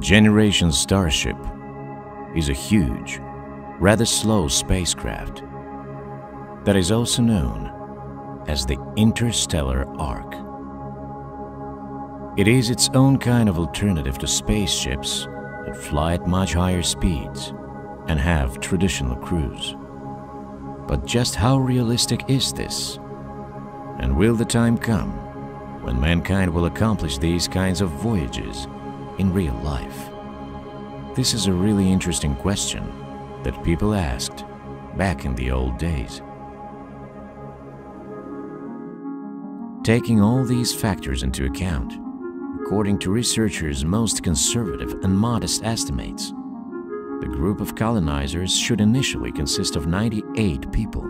Generation Starship is a huge, rather slow spacecraft that is also known as the Interstellar Ark. It is its own kind of alternative to spaceships that fly at much higher speeds and have traditional crews. But just how realistic is this? And will the time come when mankind will accomplish these kinds of voyages in real life? This is a really interesting question that people asked back in the old days. Taking all these factors into account, according to researchers' most conservative and modest estimates, the group of colonizers should initially consist of 98 people.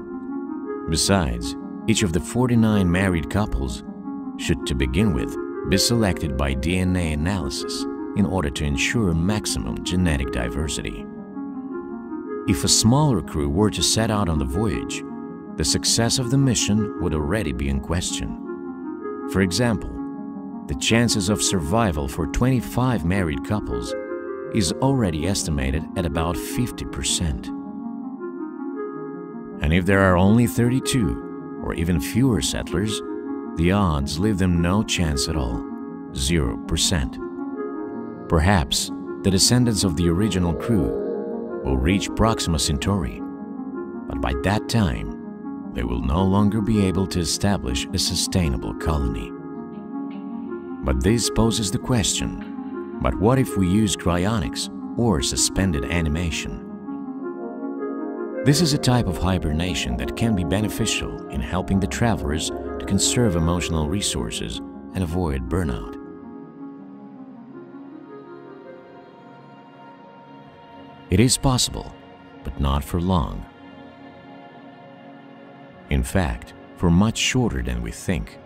Besides, each of the 49 married couples should to begin with be selected by DNA analysis in order to ensure maximum genetic diversity. If a smaller crew were to set out on the voyage, the success of the mission would already be in question. For example, the chances of survival for 25 married couples is already estimated at about 50%. And if there are only 32 or even fewer settlers, the odds leave them no chance at all, 0%. Perhaps the descendants of the original crew will reach Proxima Centauri, but by that time, they will no longer be able to establish a sustainable colony. But this poses the question but what if we use cryonics or suspended animation? This is a type of hibernation that can be beneficial in helping the travelers to conserve emotional resources and avoid burnout. It is possible, but not for long. In fact, for much shorter than we think,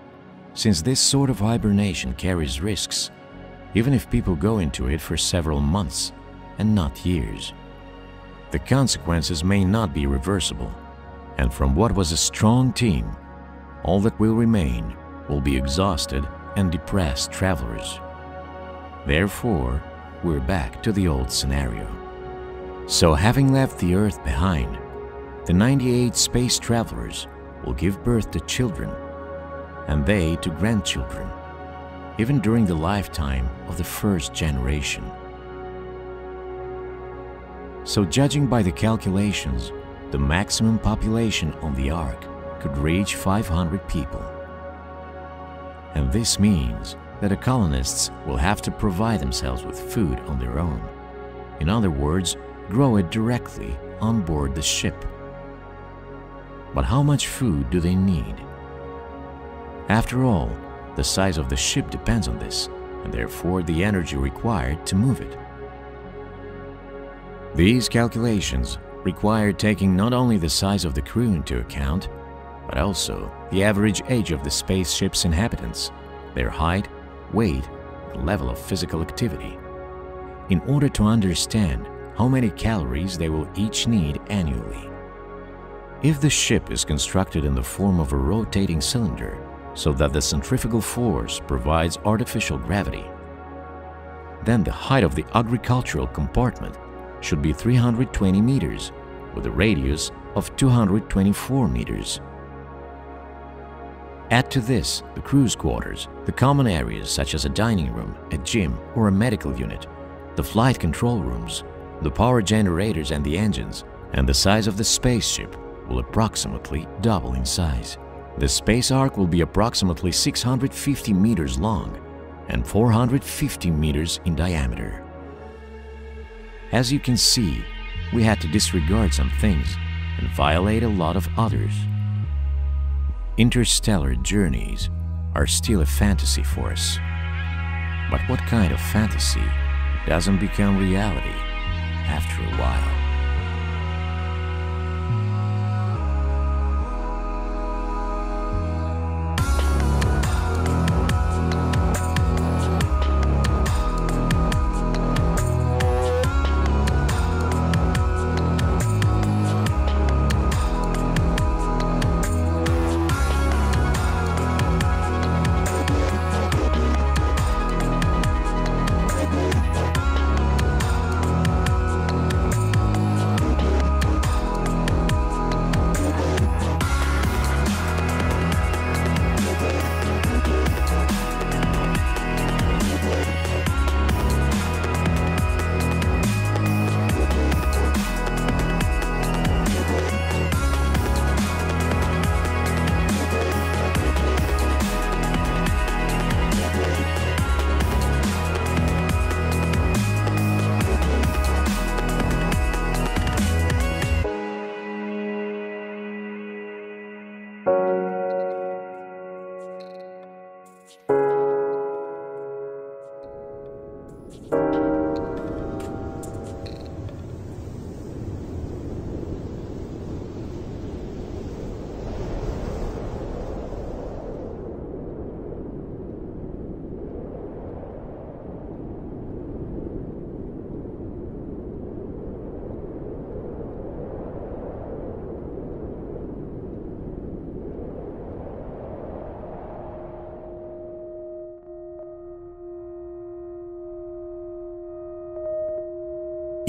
since this sort of hibernation carries risks even if people go into it for several months and not years. The consequences may not be reversible, and from what was a strong team, all that will remain will be exhausted and depressed travelers. Therefore, we're back to the old scenario. So having left the Earth behind, the 98 space travelers will give birth to children, and they to grandchildren even during the lifetime of the first generation. So judging by the calculations, the maximum population on the Ark could reach 500 people. And this means that the colonists will have to provide themselves with food on their own. In other words, grow it directly on board the ship. But how much food do they need? After all, the size of the ship depends on this, and therefore the energy required to move it. These calculations require taking not only the size of the crew into account, but also the average age of the spaceship's inhabitants, their height, weight, and level of physical activity, in order to understand how many calories they will each need annually. If the ship is constructed in the form of a rotating cylinder, so that the centrifugal force provides artificial gravity. Then the height of the agricultural compartment should be 320 meters with a radius of 224 meters. Add to this the crew's quarters, the common areas such as a dining room, a gym or a medical unit, the flight control rooms, the power generators and the engines, and the size of the spaceship will approximately double in size. The Space Ark will be approximately 650 meters long and 450 meters in diameter. As you can see, we had to disregard some things and violate a lot of others. Interstellar journeys are still a fantasy for us. But what kind of fantasy doesn't become reality after a while?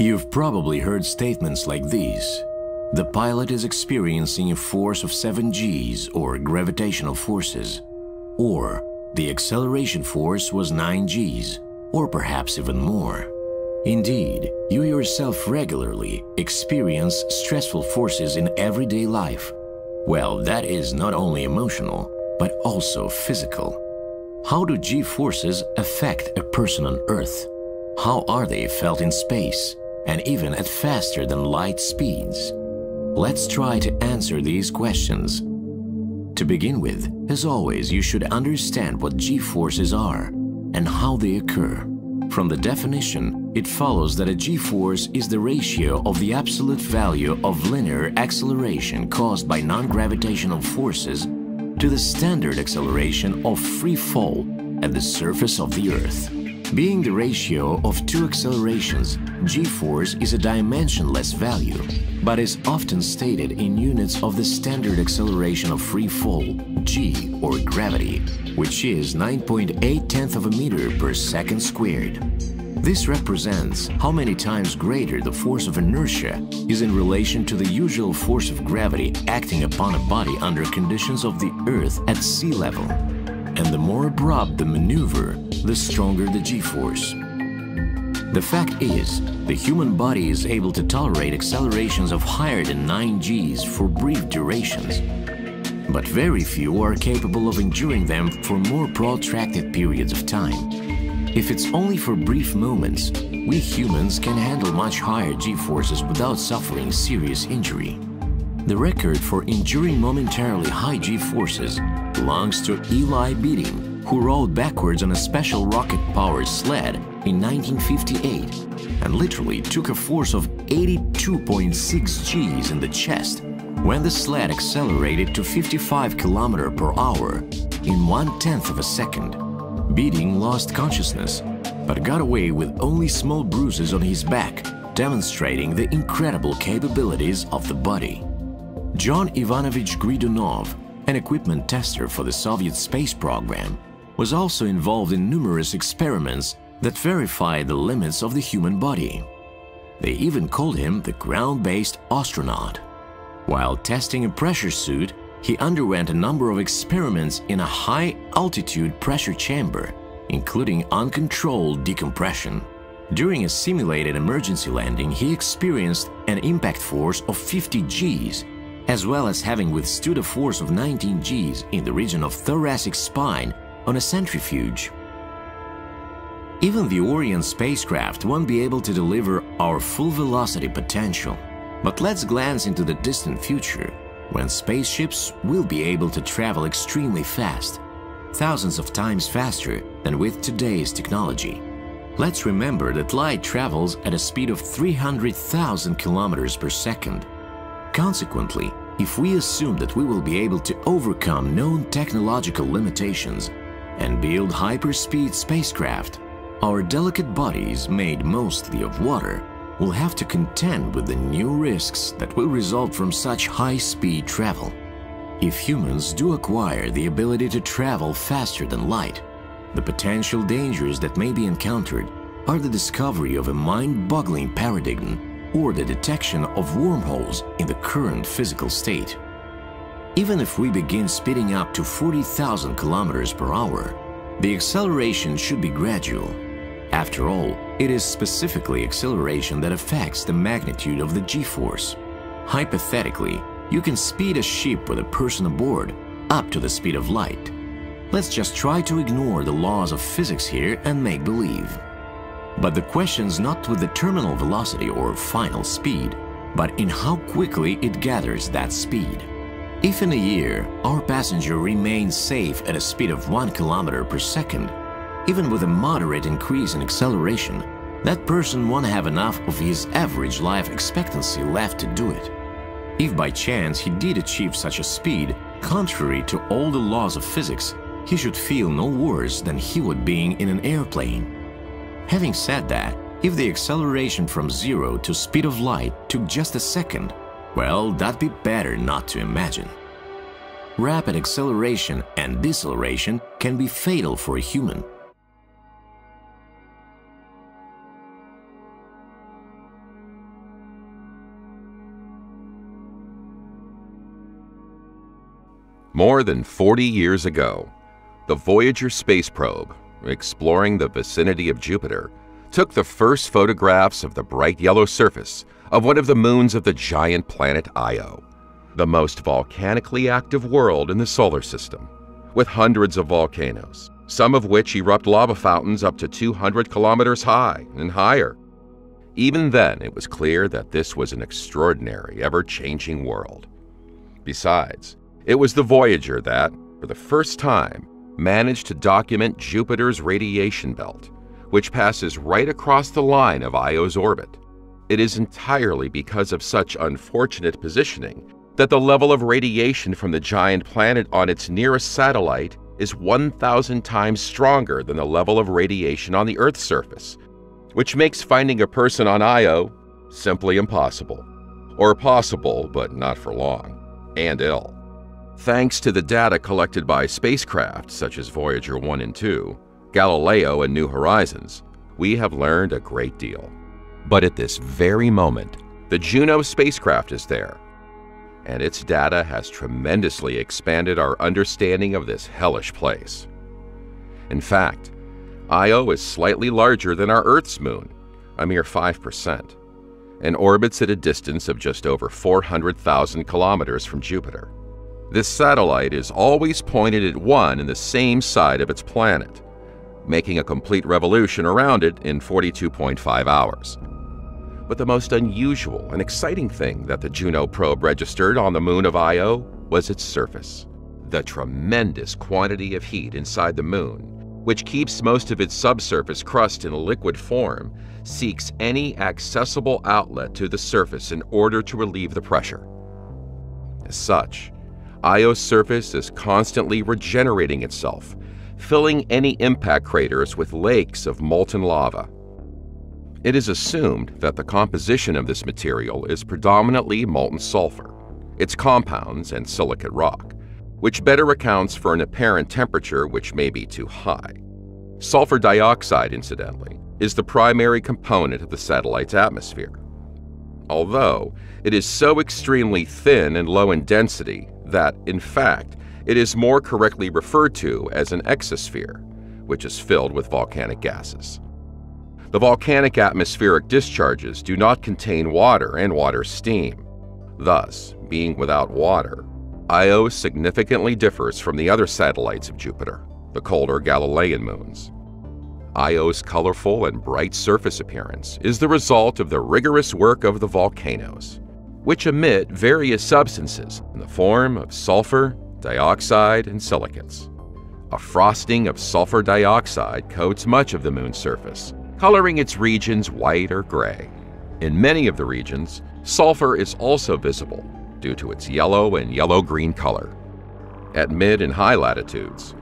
You've probably heard statements like these. The pilot is experiencing a force of 7 Gs or gravitational forces. Or the acceleration force was 9 Gs, or perhaps even more. Indeed, you yourself regularly experience stressful forces in everyday life. Well, that is not only emotional, but also physical. How do G forces affect a person on Earth? How are they felt in space? And even at faster than light speeds? Let's try to answer these questions. To begin with, as always, you should understand what g-forces are and how they occur. From the definition, it follows that a g-force is the ratio of the absolute value of linear acceleration caused by non-gravitational forces to the standard acceleration of free fall at the surface of the Earth. Being the ratio of two accelerations, g-force is a dimensionless value, but is often stated in units of the standard acceleration of free fall, g, or gravity, which is 9.8 tenth of a meter per second squared. This represents how many times greater the force of inertia is in relation to the usual force of gravity acting upon a body under conditions of the Earth at sea level. And the more abrupt the maneuver, the stronger the g-force. The fact is, the human body is able to tolerate accelerations of higher than 9 g's for brief durations, but very few are capable of enduring them for more protracted periods of time. If it's only for brief moments, we humans can handle much higher g-forces without suffering serious injury. The record for enduring momentarily high g-forces belongs to Eli Beeding, who rode backwards on a special rocket-powered sled in 1958 and literally took a force of 82.6 Gs in the chest when the sled accelerated to 55 km per hour in one-tenth of a second. Beeding lost consciousness, but got away with only small bruises on his back, demonstrating the incredible capabilities of the body. John Ivanovich Grydunov, an equipment tester for the Soviet space program, was also involved in numerous experiments that verified the limits of the human body. They even called him the ground-based astronaut. While testing a pressure suit, he underwent a number of experiments in a high-altitude pressure chamber, including uncontrolled decompression. During a simulated emergency landing, he experienced an impact force of 50 Gs as well as having withstood a force of 19 Gs in the region of thoracic spine on a centrifuge. Even the Orion spacecraft won't be able to deliver our full velocity potential. But let's glance into the distant future, when spaceships will be able to travel extremely fast, thousands of times faster than with today's technology. Let's remember that light travels at a speed of 300,000 kilometers per second, Consequently, if we assume that we will be able to overcome known technological limitations and build hyperspeed spacecraft, our delicate bodies made mostly of water will have to contend with the new risks that will result from such high-speed travel. If humans do acquire the ability to travel faster than light, the potential dangers that may be encountered are the discovery of a mind-boggling paradigm or the detection of wormholes in the current physical state. Even if we begin speeding up to 40,000 kilometers per hour, the acceleration should be gradual. After all, it is specifically acceleration that affects the magnitude of the g-force. Hypothetically, you can speed a ship with a person aboard up to the speed of light. Let's just try to ignore the laws of physics here and make believe. But the question's not with the terminal velocity or final speed, but in how quickly it gathers that speed. If in a year our passenger remains safe at a speed of 1 km per second, even with a moderate increase in acceleration, that person won't have enough of his average life expectancy left to do it. If by chance he did achieve such a speed, contrary to all the laws of physics, he should feel no worse than he would being in an airplane. Having said that, if the acceleration from zero to speed of light took just a second, well, that'd be better not to imagine. Rapid acceleration and deceleration can be fatal for a human. More than 40 years ago, the Voyager space probe, exploring the vicinity of Jupiter, took the first photographs of the bright yellow surface of one of the moons of the giant planet Io, the most volcanically active world in the solar system, with hundreds of volcanoes, some of which erupt lava fountains up to 200 kilometers high and higher. Even then, it was clear that this was an extraordinary, ever changing world. Besides, it was the Voyager that, for the first time, managed to document Jupiter's radiation belt, which passes right across the line of Io's orbit. It is entirely because of such unfortunate positioning that the level of radiation from the giant planet on its nearest satellite is 1,000 times stronger than the level of radiation on the Earth's surface, which makes finding a person on Io simply impossible. Or possible, but not for long, and ill. Thanks to the data collected by spacecraft such as Voyager 1 and 2, Galileo and New Horizons, we have learned a great deal. But at this very moment, the Juno spacecraft is there, and its data has tremendously expanded our understanding of this hellish place. In fact, Io is slightly larger than our Earth's moon, a mere 5%, and orbits at a distance of just over 400,000 kilometers from Jupiter. This satellite is always pointed at one and the same side of its planet, making a complete revolution around it in 42.5 hours. But the most unusual and exciting thing that the Juno probe registered on the moon of Io was its surface. The tremendous quantity of heat inside the moon, which keeps most of its subsurface crust in a liquid form, seeks any accessible outlet to the surface in order to relieve the pressure. As such, Io's surface is constantly regenerating itself, filling any impact craters with lakes of molten lava. It is assumed that the composition of this material is predominantly molten sulfur, its compounds, and silicate rock, which better accounts for an apparent temperature which may be too high. Sulfur dioxide, incidentally, is the primary component of the satellite's atmosphere. Although it is so extremely thin and low in density that, in fact, it is more correctly referred to as an exosphere, which is filled with volcanic gases. The volcanic atmospheric discharges do not contain water and water steam. Thus, being without water, Io significantly differs from the other satellites of Jupiter, the colder Galilean moons. Io's colorful and bright surface appearance is the result of the rigorous work of the volcanoes which emit various substances in the form of sulfur, dioxide, and silicates. A frosting of sulfur dioxide coats much of the moon's surface, coloring its regions white or gray. In many of the regions, sulfur is also visible due to its yellow and yellow-green color. At mid and high latitudes,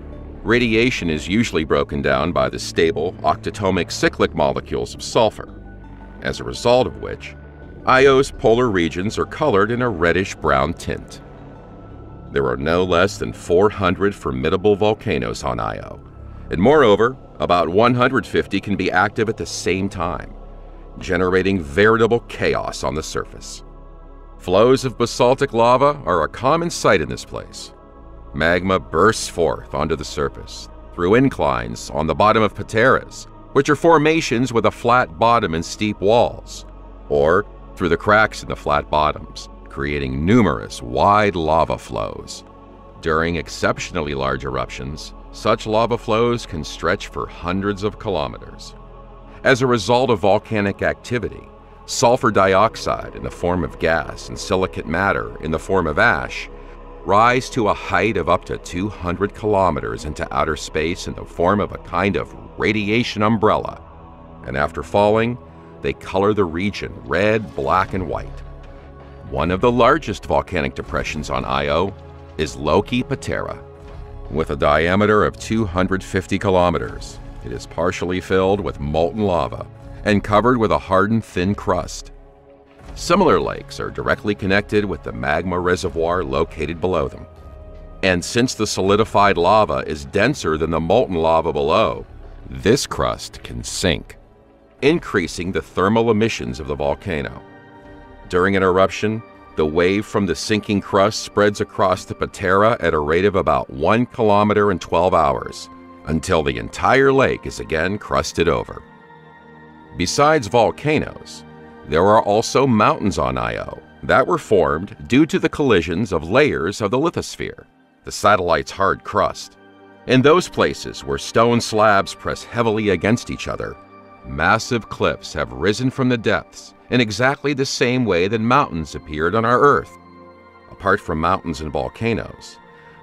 radiation is usually broken down by the stable octatomic cyclic molecules of sulfur, as a result of which Io's polar regions are colored in a reddish-brown tint. There are no less than 400 formidable volcanoes on Io, and moreover, about 150 can be active at the same time, generating veritable chaos on the surface. Flows of basaltic lava are a common sight in this place. Magma bursts forth onto the surface through inclines on the bottom of pateras, which are formations with a flat bottom and steep walls, or through the cracks in the flat bottoms, creating numerous wide lava flows. During exceptionally large eruptions, such lava flows can stretch for hundreds of kilometers. As a result of volcanic activity, sulfur dioxide in the form of gas and silicate matter in the form of ash rise to a height of up to 200 kilometers into outer space in the form of a kind of radiation umbrella. And after falling, they color the region red, black, and white. One of the largest volcanic depressions on Io is Loki Patera. With a diameter of 250 kilometers, it is partially filled with molten lava and covered with a hardened thin crust. Similar lakes are directly connected with the magma reservoir located below them. And since the solidified lava is denser than the molten lava below, this crust can sink, increasing the thermal emissions of the volcano. During an eruption, the wave from the sinking crust spreads across the Patera at a rate of about 1 kilometer in 12 hours, until the entire lake is again crusted over. Besides volcanoes, there are also mountains on Io that were formed due to the collisions of layers of the lithosphere, the satellite's hard crust. In those places where stone slabs press heavily against each other, massive cliffs have risen from the depths in exactly the same way that mountains appeared on our Earth. Apart from mountains and volcanoes,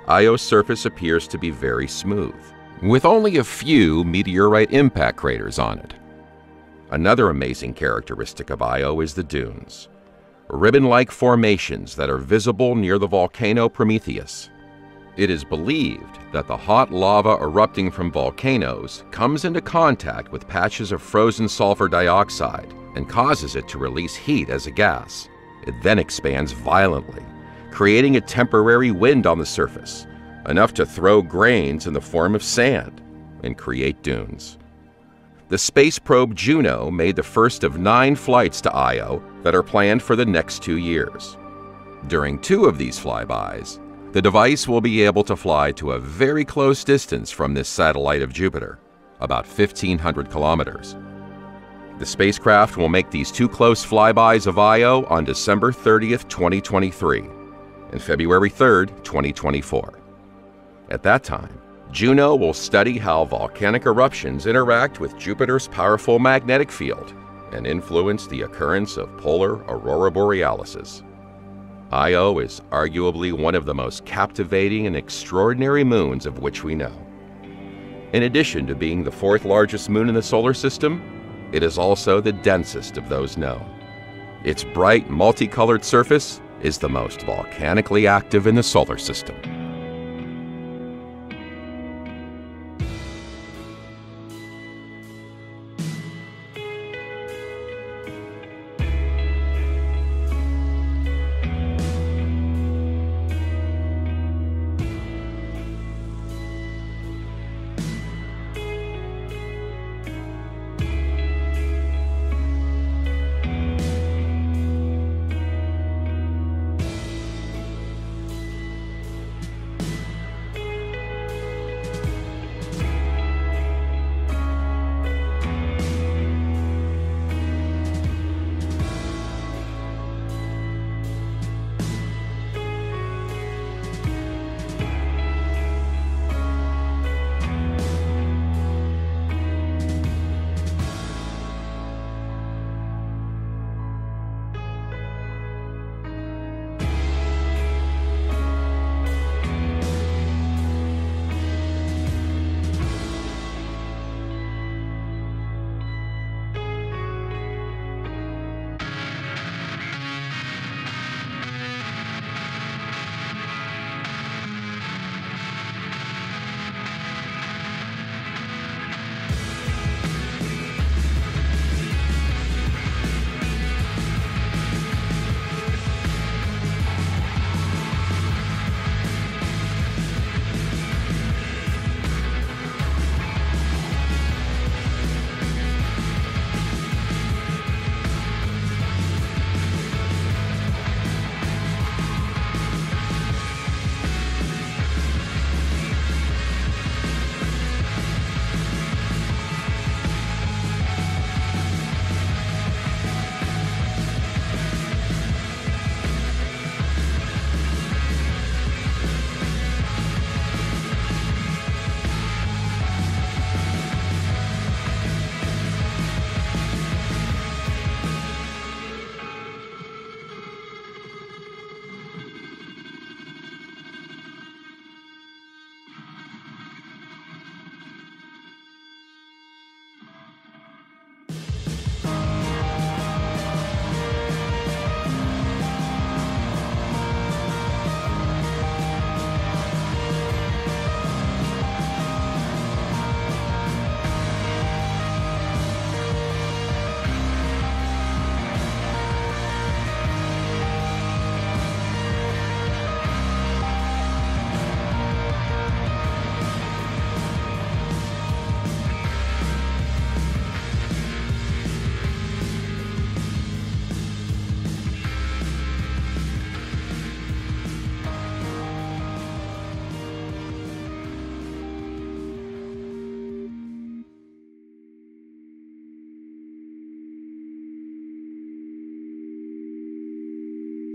Io's surface appears to be very smooth, with only a few meteorite impact craters on it. Another amazing characteristic of Io is the dunes, ribbon-like formations that are visible near the volcano Prometheus. It is believed that the hot lava erupting from volcanoes comes into contact with patches of frozen sulfur dioxide and causes it to release heat as a gas. It then expands violently, creating a temporary wind on the surface, enough to throw grains in the form of sand and create dunes the space probe Juno made the first of nine flights to Io that are planned for the next two years. During two of these flybys, the device will be able to fly to a very close distance from this satellite of Jupiter, about 1,500 kilometers. The spacecraft will make these two close flybys of Io on December 30th, 2023, and February 3rd, 2024. At that time, Juno will study how volcanic eruptions interact with Jupiter's powerful magnetic field and influence the occurrence of polar aurora borealises. Io is arguably one of the most captivating and extraordinary moons of which we know. In addition to being the fourth largest moon in the solar system, it is also the densest of those known. Its bright, multicolored surface is the most volcanically active in the solar system.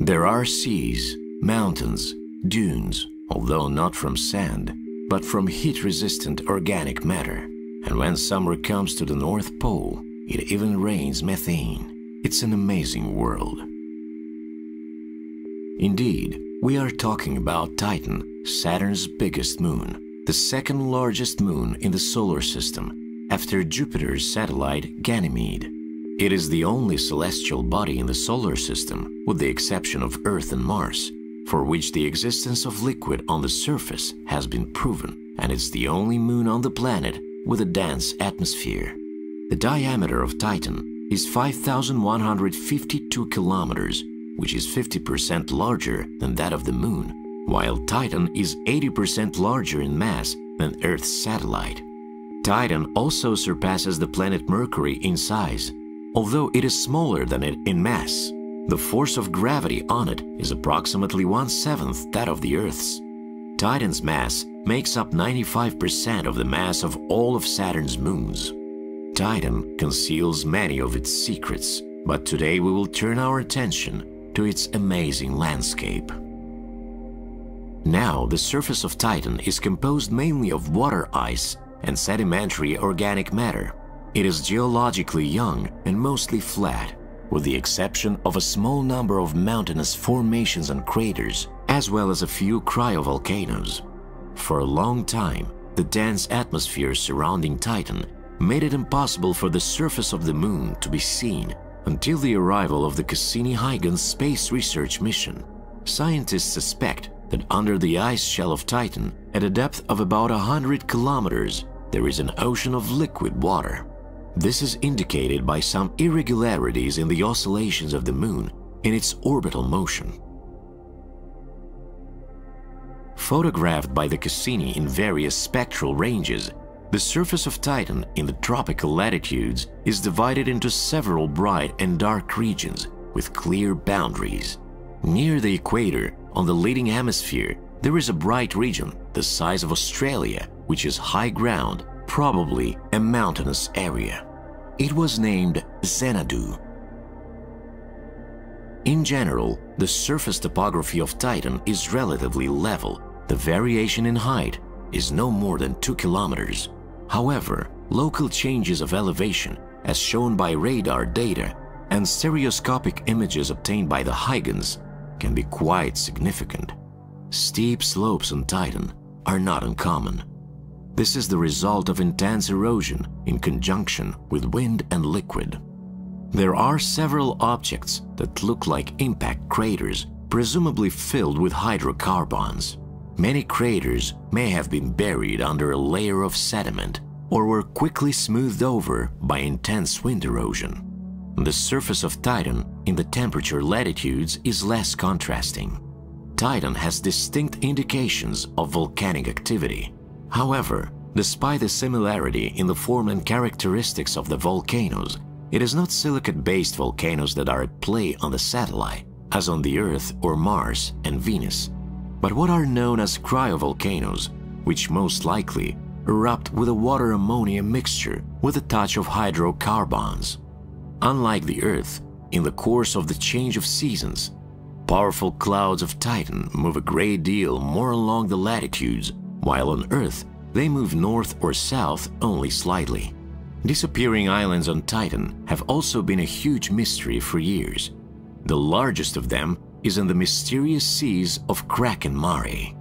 There are seas, mountains, dunes, although not from sand, but from heat-resistant organic matter. And when summer comes to the North Pole, it even rains methane. It's an amazing world. Indeed, we are talking about Titan, Saturn's biggest moon, the second largest moon in the solar system, after Jupiter's satellite Ganymede. It is the only celestial body in the solar system, with the exception of Earth and Mars, for which the existence of liquid on the surface has been proven, and it's the only moon on the planet with a dense atmosphere. The diameter of Titan is 5,152 kilometers, which is 50% larger than that of the Moon, while Titan is 80% larger in mass than Earth's satellite. Titan also surpasses the planet Mercury in size, although it is smaller than it in mass. The force of gravity on it is approximately one-seventh that of the Earth's. Titan's mass makes up 95% of the mass of all of Saturn's moons. Titan conceals many of its secrets, but today we will turn our attention to its amazing landscape. Now, the surface of Titan is composed mainly of water ice and sedimentary organic matter. It is geologically young and mostly flat, with the exception of a small number of mountainous formations and craters, as well as a few cryovolcanoes. For a long time, the dense atmosphere surrounding Titan made it impossible for the surface of the Moon to be seen until the arrival of the Cassini-Huygens space research mission. Scientists suspect that under the ice shell of Titan, at a depth of about 100 kilometers, there is an ocean of liquid water. This is indicated by some irregularities in the oscillations of the Moon in its orbital motion. Photographed by the Cassini in various spectral ranges, the surface of Titan in the tropical latitudes is divided into several bright and dark regions with clear boundaries. Near the equator, on the leading hemisphere, there is a bright region the size of Australia, which is high ground, probably a mountainous area. It was named Xanadu. In general, the surface topography of Titan is relatively level. The variation in height is no more than 2 kilometers. However, local changes of elevation, as shown by radar data and stereoscopic images obtained by the Huygens, can be quite significant. Steep slopes on Titan are not uncommon. This is the result of intense erosion in conjunction with wind and liquid. There are several objects that look like impact craters, presumably filled with hydrocarbons. Many craters may have been buried under a layer of sediment or were quickly smoothed over by intense wind erosion. The surface of Titan in the temperature latitudes is less contrasting. Titan has distinct indications of volcanic activity. However, despite the similarity in the form and characteristics of the volcanoes, it is not silicate-based volcanoes that are at play on the satellite, as on the Earth or Mars and Venus, but what are known as cryovolcanoes, which most likely erupt with a water-ammonia mixture with a touch of hydrocarbons. Unlike the Earth, in the course of the change of seasons, powerful clouds of Titan move a great deal more along the latitudes, while on Earth they move north or south only slightly. Disappearing islands on Titan have also been a huge mystery for years. The largest of them is in the mysterious seas of Kraken Mare.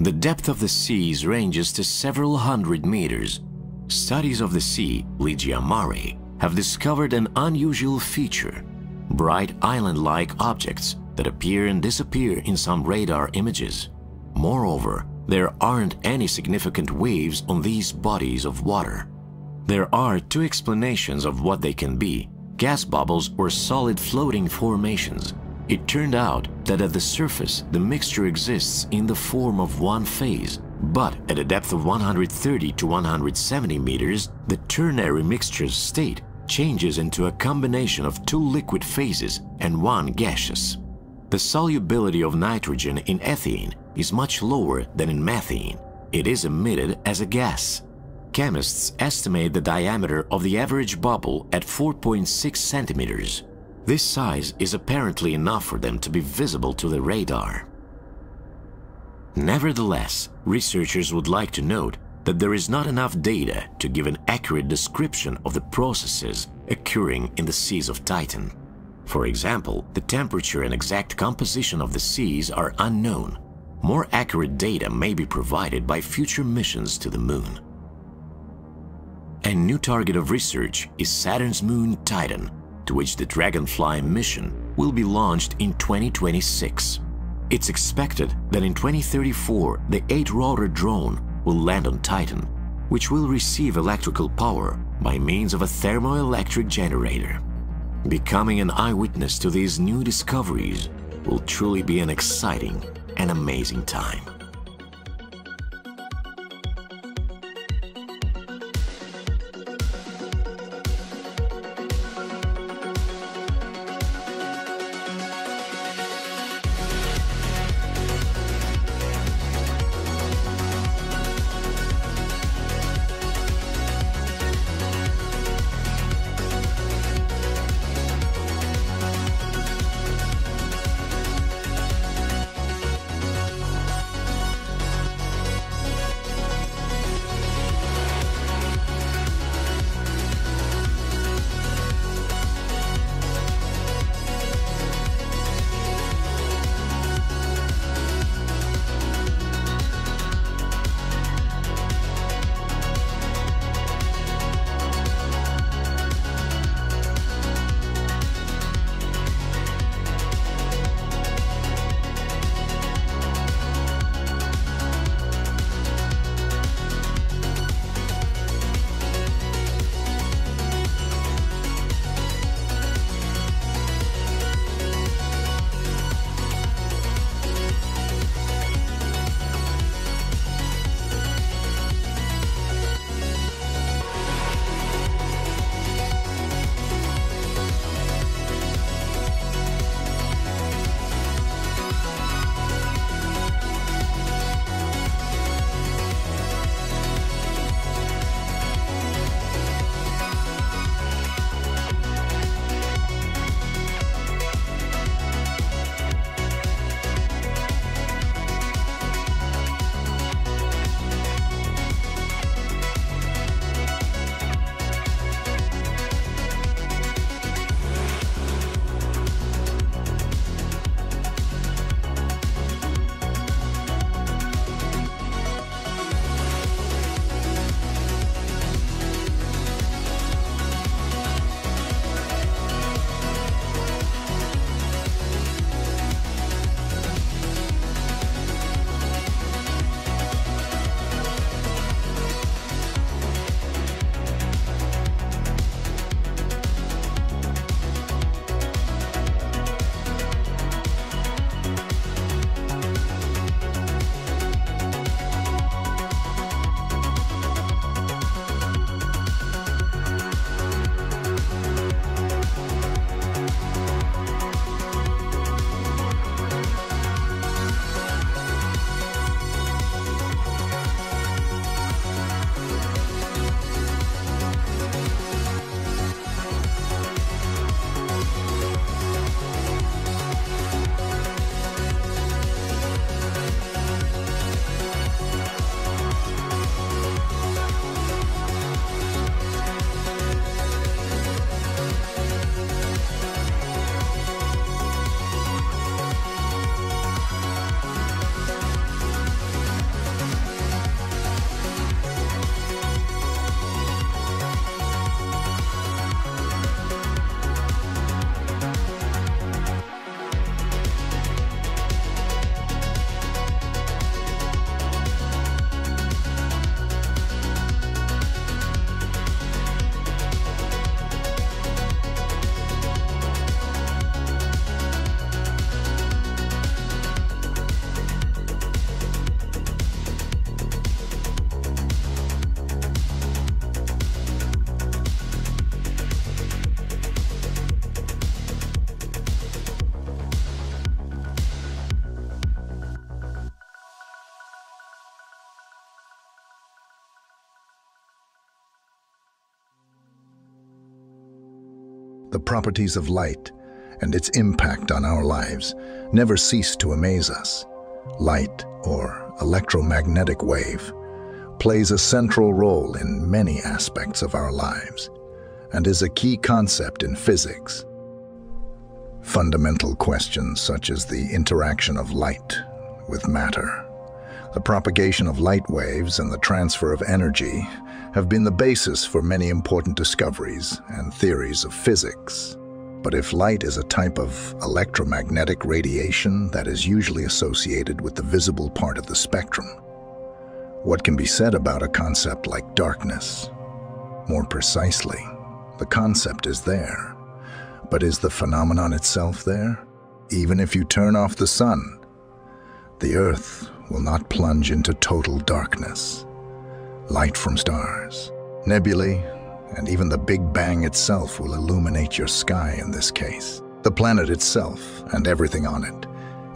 The depth of the seas ranges to several hundred meters. Studies of the sea, Ligeia Mare, have discovered an unusual feature, bright island-like objects that appear and disappear in some radar images. Moreover, there aren't any significant waves on these bodies of water. There are two explanations of what they can be, gas bubbles or solid floating formations. It turned out that at the surface the mixture exists in the form of one phase, but at a depth of 130 to 170 meters, the ternary mixture's state changes into a combination of two liquid phases and one gaseous. The solubility of nitrogen in ethane is much lower than in methane. It is emitted as a gas. Chemists estimate the diameter of the average bubble at 4.6 centimeters. This size is apparently enough for them to be visible to the radar. Nevertheless, researchers would like to note that there is not enough data to give an accurate description of the processes occurring in the seas of Titan. For example, the temperature and exact composition of the seas are unknown. More accurate data may be provided by future missions to the Moon. A new target of research is Saturn's moon Titan, to which the Dragonfly mission will be launched in 2026. It's expected that in 2034 the 8-rotor drone will land on Titan, which will receive electrical power by means of a thermoelectric generator. Becoming an eyewitness to these new discoveries will truly be an exciting and amazing time. The properties of light, and its impact on our lives never cease to amaze us. Light, or electromagnetic wave, plays a central role in many aspects of our lives and is a key concept in physics. Fundamental questions such as the interaction of light with matter, the propagation of light waves and the transfer of energy have been the basis for many important discoveries and theories of physics. But if light is a type of electromagnetic radiation that is usually associated with the visible part of the spectrum, what can be said about a concept like darkness? More precisely, the concept is there, but is the phenomenon itself there? Even if you turn off the sun, the Earth will not plunge into total darkness. Light from stars, nebulae, and even the Big Bang itself will illuminate your sky in this case. The planet itself and everything on it,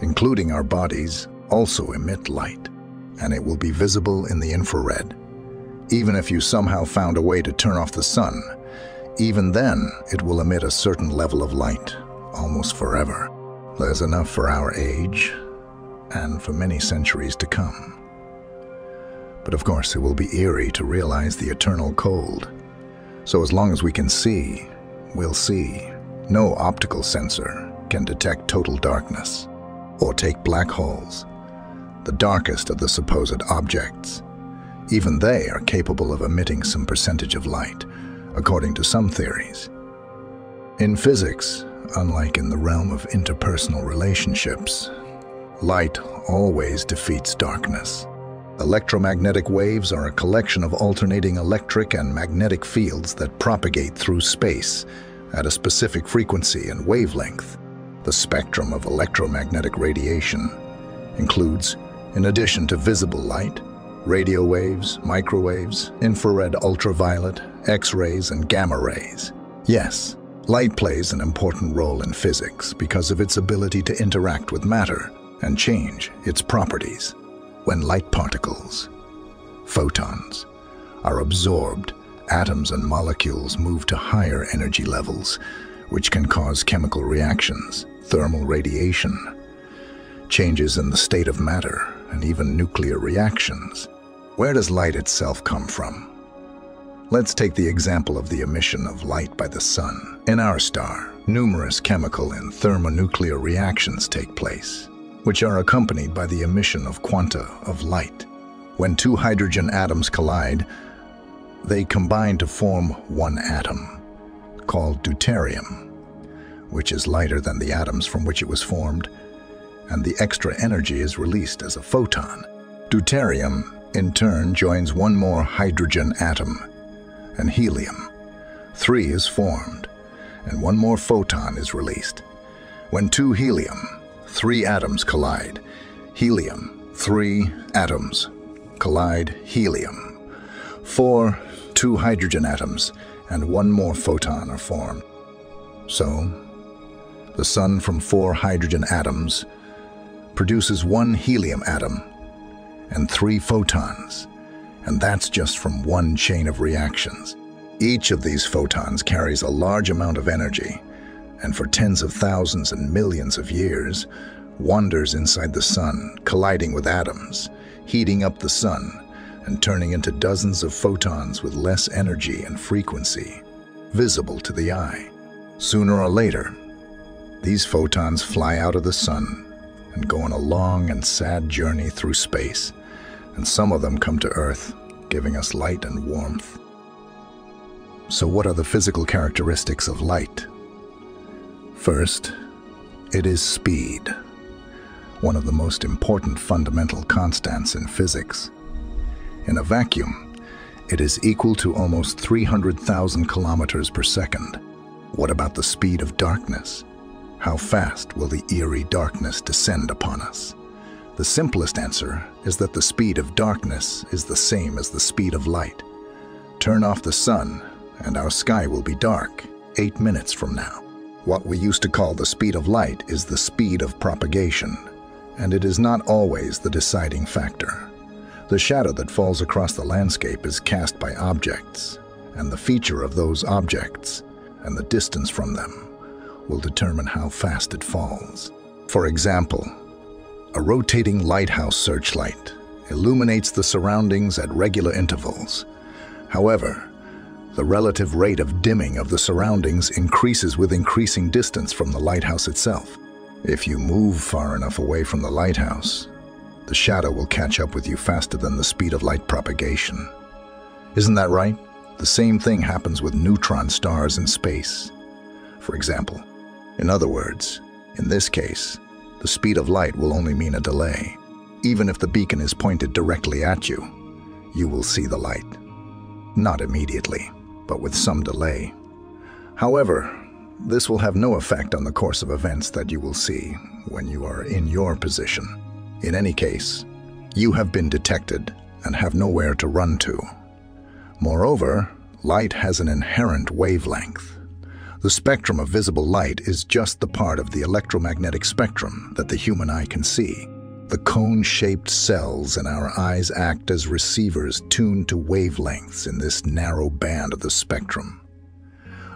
including our bodies, also emit light, and it will be visible in the infrared. Even if you somehow found a way to turn off the sun, even then it will emit a certain level of light, almost forever. There's enough for our age, and for many centuries to come. But of course, it will be eerie to realize the eternal cold so as long as we can see, we'll see. No optical sensor can detect total darkness or take black holes, the darkest of the supposed objects. Even they are capable of emitting some percentage of light, according to some theories. In physics, unlike in the realm of interpersonal relationships, light always defeats darkness. Electromagnetic waves are a collection of alternating electric and magnetic fields that propagate through space at a specific frequency and wavelength. The spectrum of electromagnetic radiation includes, in addition to visible light, radio waves, microwaves, infrared ultraviolet, X-rays, and gamma rays. Yes, light plays an important role in physics because of its ability to interact with matter and change its properties when light particles, photons, are absorbed, atoms and molecules move to higher energy levels, which can cause chemical reactions, thermal radiation, changes in the state of matter, and even nuclear reactions. Where does light itself come from? Let's take the example of the emission of light by the sun. In our star, numerous chemical and thermonuclear reactions take place which are accompanied by the emission of quanta of light. When two hydrogen atoms collide, they combine to form one atom, called deuterium, which is lighter than the atoms from which it was formed, and the extra energy is released as a photon. Deuterium, in turn, joins one more hydrogen atom, and helium. Three is formed, and one more photon is released. When two helium, three atoms collide. Helium, three atoms collide helium. Four, two hydrogen atoms, and one more photon are formed. So, the sun from four hydrogen atoms produces one helium atom and three photons, and that's just from one chain of reactions. Each of these photons carries a large amount of energy, and for tens of thousands and millions of years, wanders inside the sun, colliding with atoms, heating up the sun, and turning into dozens of photons with less energy and frequency, visible to the eye. Sooner or later, these photons fly out of the sun and go on a long and sad journey through space, and some of them come to Earth, giving us light and warmth. So what are the physical characteristics of light? First, it is speed, one of the most important fundamental constants in physics. In a vacuum, it is equal to almost 300,000 kilometers per second. What about the speed of darkness? How fast will the eerie darkness descend upon us? The simplest answer is that the speed of darkness is the same as the speed of light. Turn off the sun, and our sky will be dark eight minutes from now. What we used to call the speed of light is the speed of propagation, and it is not always the deciding factor. The shadow that falls across the landscape is cast by objects, and the feature of those objects, and the distance from them, will determine how fast it falls. For example, a rotating lighthouse searchlight illuminates the surroundings at regular intervals. However, the relative rate of dimming of the surroundings increases with increasing distance from the lighthouse itself. If you move far enough away from the lighthouse, the shadow will catch up with you faster than the speed of light propagation. Isn't that right? The same thing happens with neutron stars in space, for example. In other words, in this case, the speed of light will only mean a delay. Even if the beacon is pointed directly at you, you will see the light. Not immediately, but with some delay. However, this will have no effect on the course of events that you will see when you are in your position. In any case, you have been detected and have nowhere to run to. Moreover, light has an inherent wavelength. The spectrum of visible light is just the part of the electromagnetic spectrum that the human eye can see. The cone-shaped cells in our eyes act as receivers tuned to wavelengths in this narrow band of the spectrum.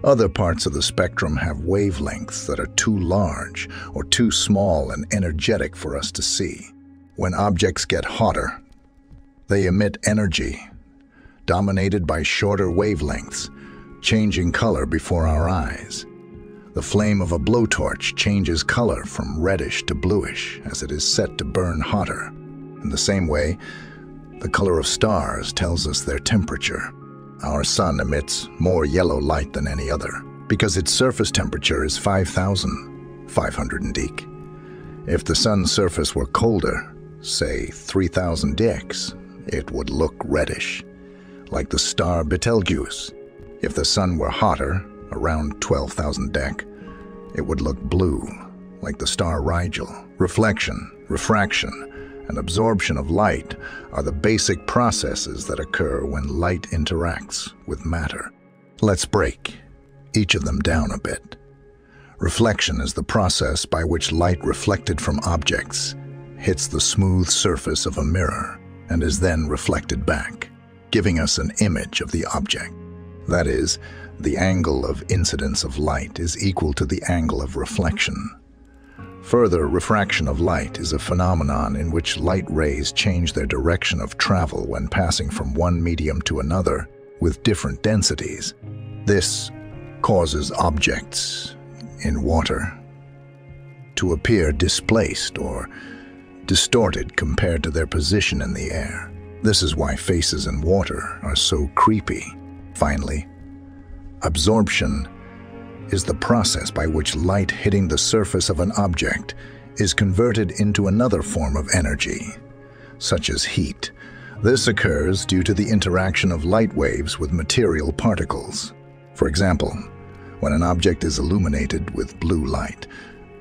Other parts of the spectrum have wavelengths that are too large or too small and energetic for us to see. When objects get hotter, they emit energy, dominated by shorter wavelengths, changing color before our eyes. The flame of a blowtorch changes color from reddish to bluish as it is set to burn hotter. In the same way, the color of stars tells us their temperature. Our sun emits more yellow light than any other because its surface temperature is 5,500 Dec. If the sun's surface were colder, say 3,000 Dix, it would look reddish, like the star Betelgeuse. If the sun were hotter, around 12,000 Dec, it would look blue, like the star Rigel. Reflection, refraction, and absorption of light are the basic processes that occur when light interacts with matter. Let's break each of them down a bit. Reflection is the process by which light reflected from objects hits the smooth surface of a mirror and is then reflected back, giving us an image of the object. That is, the angle of incidence of light is equal to the angle of reflection. Further, refraction of light is a phenomenon in which light rays change their direction of travel when passing from one medium to another with different densities. This causes objects in water to appear displaced or distorted compared to their position in the air. This is why faces in water are so creepy. Finally, absorption is the process by which light hitting the surface of an object is converted into another form of energy, such as heat. This occurs due to the interaction of light waves with material particles. For example, when an object is illuminated with blue light,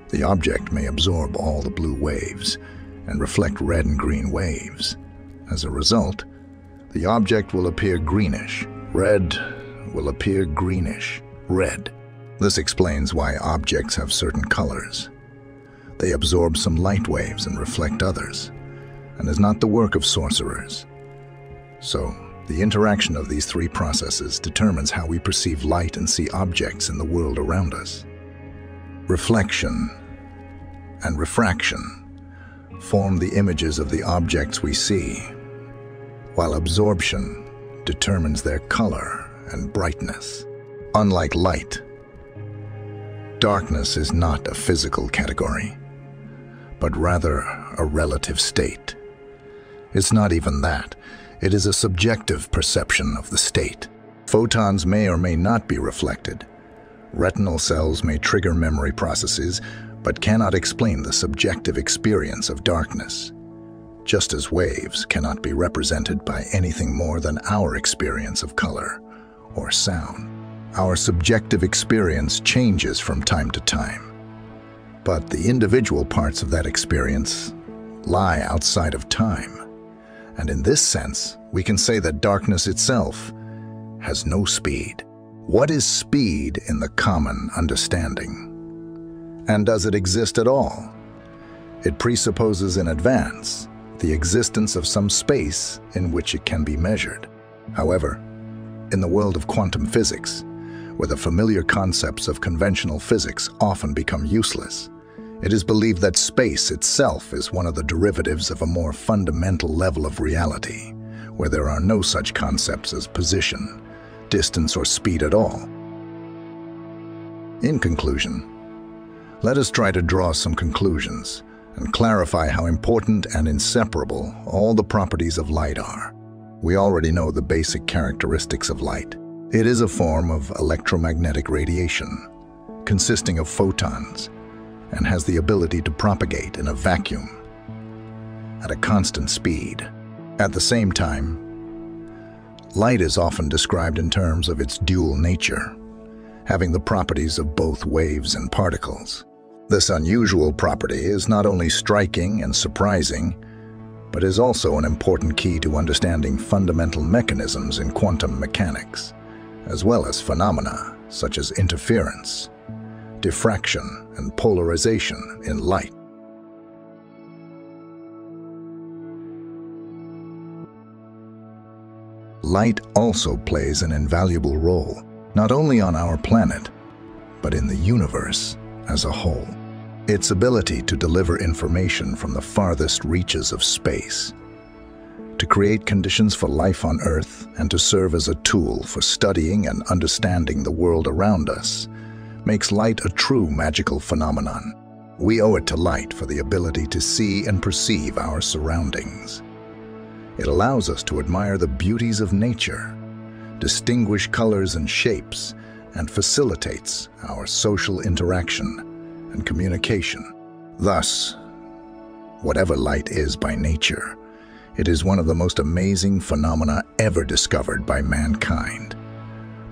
the object may absorb all the blue waves and reflect red and green waves. As a result, the object will appear greenish. Red will appear greenish. Red this explains why objects have certain colors. They absorb some light waves and reflect others, and is not the work of sorcerers. So, the interaction of these three processes determines how we perceive light and see objects in the world around us. Reflection and refraction form the images of the objects we see, while absorption determines their color and brightness. Unlike light, Darkness is not a physical category, but rather a relative state. It's not even that. It is a subjective perception of the state. Photons may or may not be reflected. Retinal cells may trigger memory processes, but cannot explain the subjective experience of darkness. Just as waves cannot be represented by anything more than our experience of color or sound. Our subjective experience changes from time to time. But the individual parts of that experience lie outside of time. And in this sense, we can say that darkness itself has no speed. What is speed in the common understanding? And does it exist at all? It presupposes in advance the existence of some space in which it can be measured. However, in the world of quantum physics, where the familiar concepts of conventional physics often become useless. It is believed that space itself is one of the derivatives of a more fundamental level of reality, where there are no such concepts as position, distance, or speed at all. In conclusion, let us try to draw some conclusions and clarify how important and inseparable all the properties of light are. We already know the basic characteristics of light. It is a form of electromagnetic radiation, consisting of photons, and has the ability to propagate in a vacuum at a constant speed. At the same time, light is often described in terms of its dual nature, having the properties of both waves and particles. This unusual property is not only striking and surprising, but is also an important key to understanding fundamental mechanisms in quantum mechanics, as well as phenomena such as interference, diffraction, and polarization in light. Light also plays an invaluable role, not only on our planet, but in the universe as a whole. Its ability to deliver information from the farthest reaches of space, to create conditions for life on Earth, and to serve as a tool for studying and understanding the world around us, makes light a true magical phenomenon. We owe it to light for the ability to see and perceive our surroundings. It allows us to admire the beauties of nature, distinguish colors and shapes, and facilitates our social interaction and communication. Thus, whatever light is by nature, it is one of the most amazing phenomena ever discovered by mankind.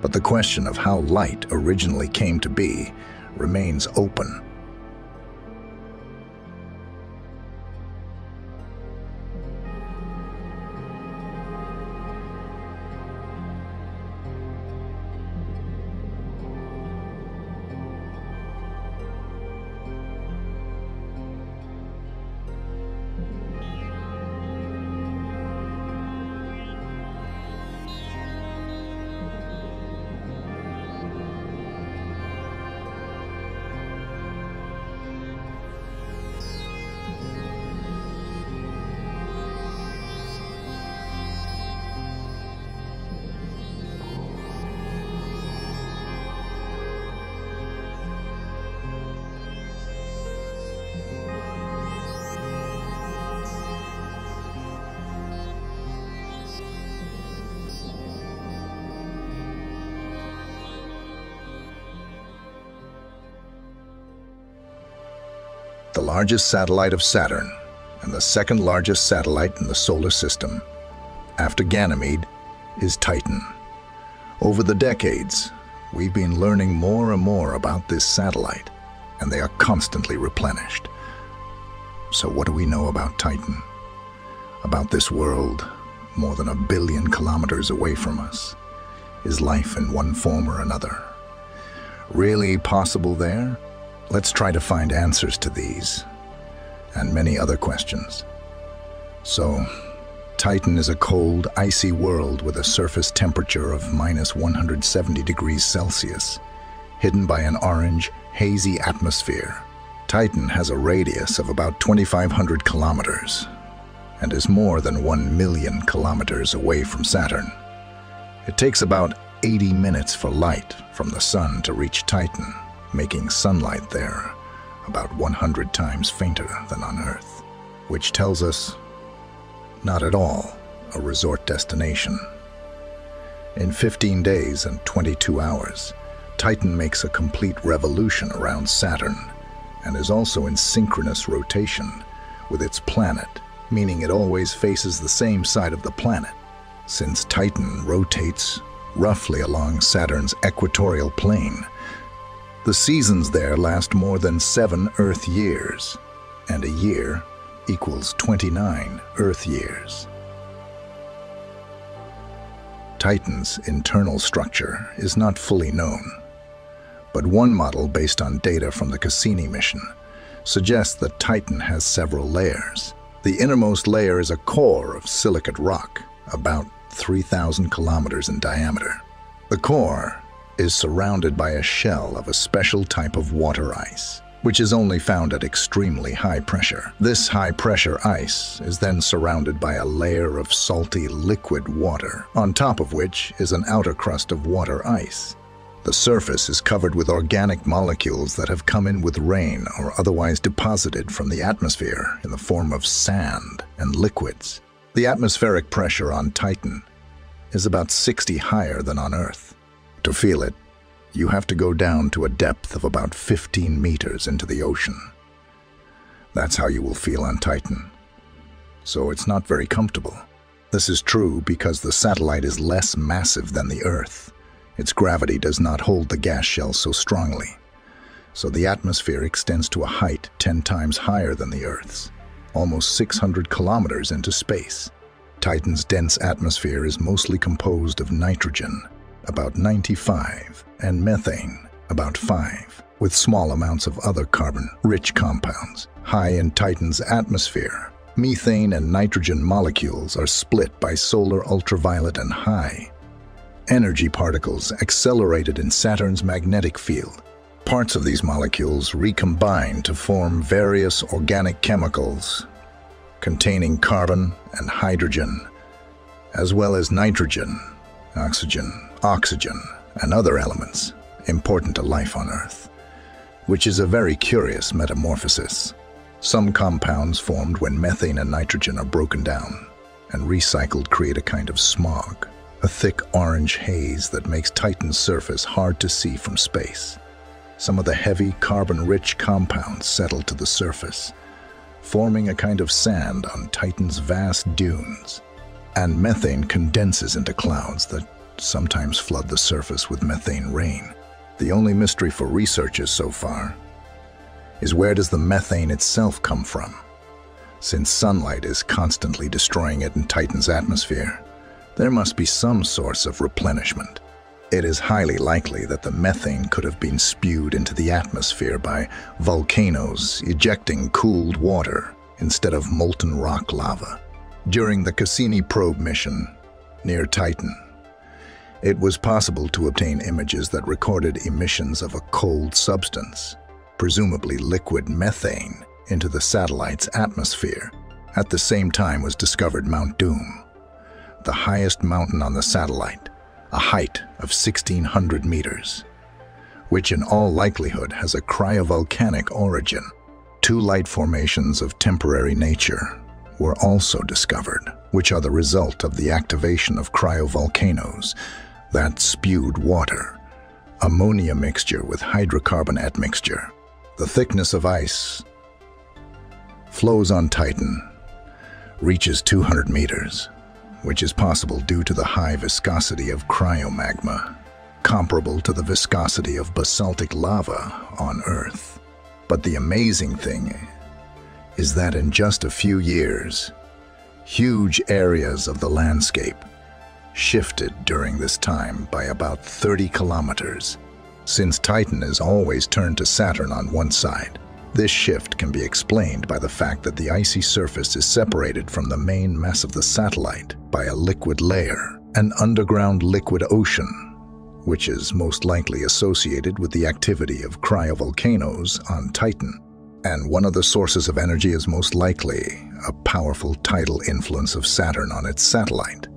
But the question of how light originally came to be remains open. The largest satellite of Saturn and the second largest satellite in the solar system, after Ganymede, is Titan. Over the decades, we've been learning more and more about this satellite, and they are constantly replenished. So what do we know about Titan? About this world, more than a billion kilometers away from us? Is life in one form or another? Really possible there? Let's try to find answers to these and many other questions. So, Titan is a cold, icy world with a surface temperature of minus 170 degrees Celsius, hidden by an orange, hazy atmosphere. Titan has a radius of about 2,500 kilometers and is more than 1 million kilometers away from Saturn. It takes about 80 minutes for light from the Sun to reach Titan making sunlight there about 100 times fainter than on Earth, which tells us not at all a resort destination. In 15 days and 22 hours, Titan makes a complete revolution around Saturn and is also in synchronous rotation with its planet, meaning it always faces the same side of the planet. Since Titan rotates roughly along Saturn's equatorial plane, the seasons there last more than seven Earth years, and a year equals 29 Earth years. Titan's internal structure is not fully known, but one model based on data from the Cassini mission suggests that Titan has several layers. The innermost layer is a core of silicate rock, about 3,000 kilometers in diameter. The core is surrounded by a shell of a special type of water ice, which is only found at extremely high pressure. This high pressure ice is then surrounded by a layer of salty liquid water, on top of which is an outer crust of water ice. The surface is covered with organic molecules that have come in with rain or otherwise deposited from the atmosphere in the form of sand and liquids. The atmospheric pressure on Titan is about 60 higher than on Earth. To feel it, you have to go down to a depth of about 15 meters into the ocean. That's how you will feel on Titan. So it's not very comfortable. This is true because the satellite is less massive than the Earth its gravity does not hold the gas shell so strongly, so the atmosphere extends to a height 10 times higher than the Earth's, almost 600 kilometers into space. Titan's dense atmosphere is mostly composed of nitrogen, about 95, and methane, about 5, with small amounts of other carbon-rich compounds. High in Titan's atmosphere, methane and nitrogen molecules are split by solar ultraviolet and high, energy particles accelerated in Saturn's magnetic field. Parts of these molecules recombine to form various organic chemicals containing carbon and hydrogen, as well as nitrogen, oxygen, oxygen, and other elements important to life on Earth, which is a very curious metamorphosis. Some compounds formed when methane and nitrogen are broken down and recycled create a kind of smog a thick orange haze that makes Titan's surface hard to see from space. Some of the heavy, carbon-rich compounds settle to the surface, forming a kind of sand on Titan's vast dunes. And methane condenses into clouds that sometimes flood the surface with methane rain. The only mystery for researchers so far is where does the methane itself come from, since sunlight is constantly destroying it in Titan's atmosphere there must be some source of replenishment. It is highly likely that the methane could have been spewed into the atmosphere by volcanoes ejecting cooled water instead of molten rock lava. During the Cassini probe mission near Titan, it was possible to obtain images that recorded emissions of a cold substance, presumably liquid methane, into the satellite's atmosphere. At the same time was discovered Mount Doom, the highest mountain on the satellite, a height of 1,600 meters, which in all likelihood has a cryovolcanic origin. Two light formations of temporary nature were also discovered, which are the result of the activation of cryovolcanoes that spewed water, ammonia mixture with hydrocarbon admixture. The thickness of ice flows on Titan reaches 200 meters which is possible due to the high viscosity of cryomagma, comparable to the viscosity of basaltic lava on Earth. But the amazing thing is that in just a few years, huge areas of the landscape shifted during this time by about 30 kilometers, since Titan is always turned to Saturn on one side. This shift can be explained by the fact that the icy surface is separated from the main mass of the satellite by a liquid layer, an underground liquid ocean, which is most likely associated with the activity of cryovolcanoes on Titan. And one of the sources of energy is most likely a powerful tidal influence of Saturn on its satellite.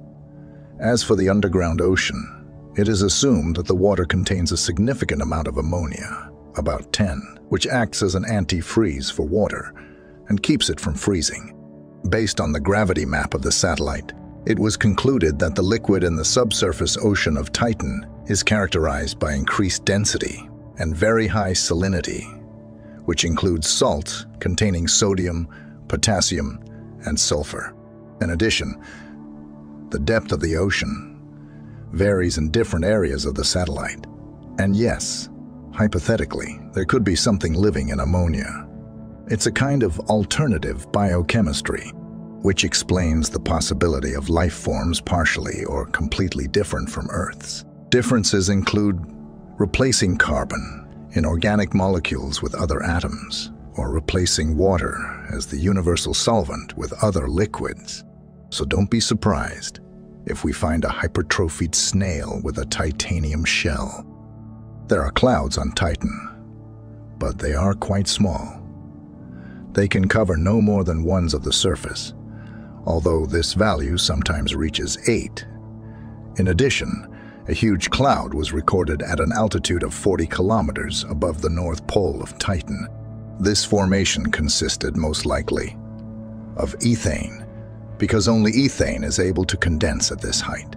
As for the underground ocean, it is assumed that the water contains a significant amount of ammonia, about 10, which acts as an anti-freeze for water and keeps it from freezing. Based on the gravity map of the satellite, it was concluded that the liquid in the subsurface ocean of Titan is characterized by increased density and very high salinity, which includes salts containing sodium, potassium, and sulfur. In addition, the depth of the ocean varies in different areas of the satellite. And yes, Hypothetically, there could be something living in ammonia. It's a kind of alternative biochemistry, which explains the possibility of life forms partially or completely different from Earth's. Differences include replacing carbon in organic molecules with other atoms, or replacing water as the universal solvent with other liquids. So don't be surprised if we find a hypertrophied snail with a titanium shell. There are clouds on Titan, but they are quite small. They can cover no more than ones of the surface, although this value sometimes reaches 8. In addition, a huge cloud was recorded at an altitude of 40 kilometers above the north pole of Titan. This formation consisted, most likely, of ethane, because only ethane is able to condense at this height.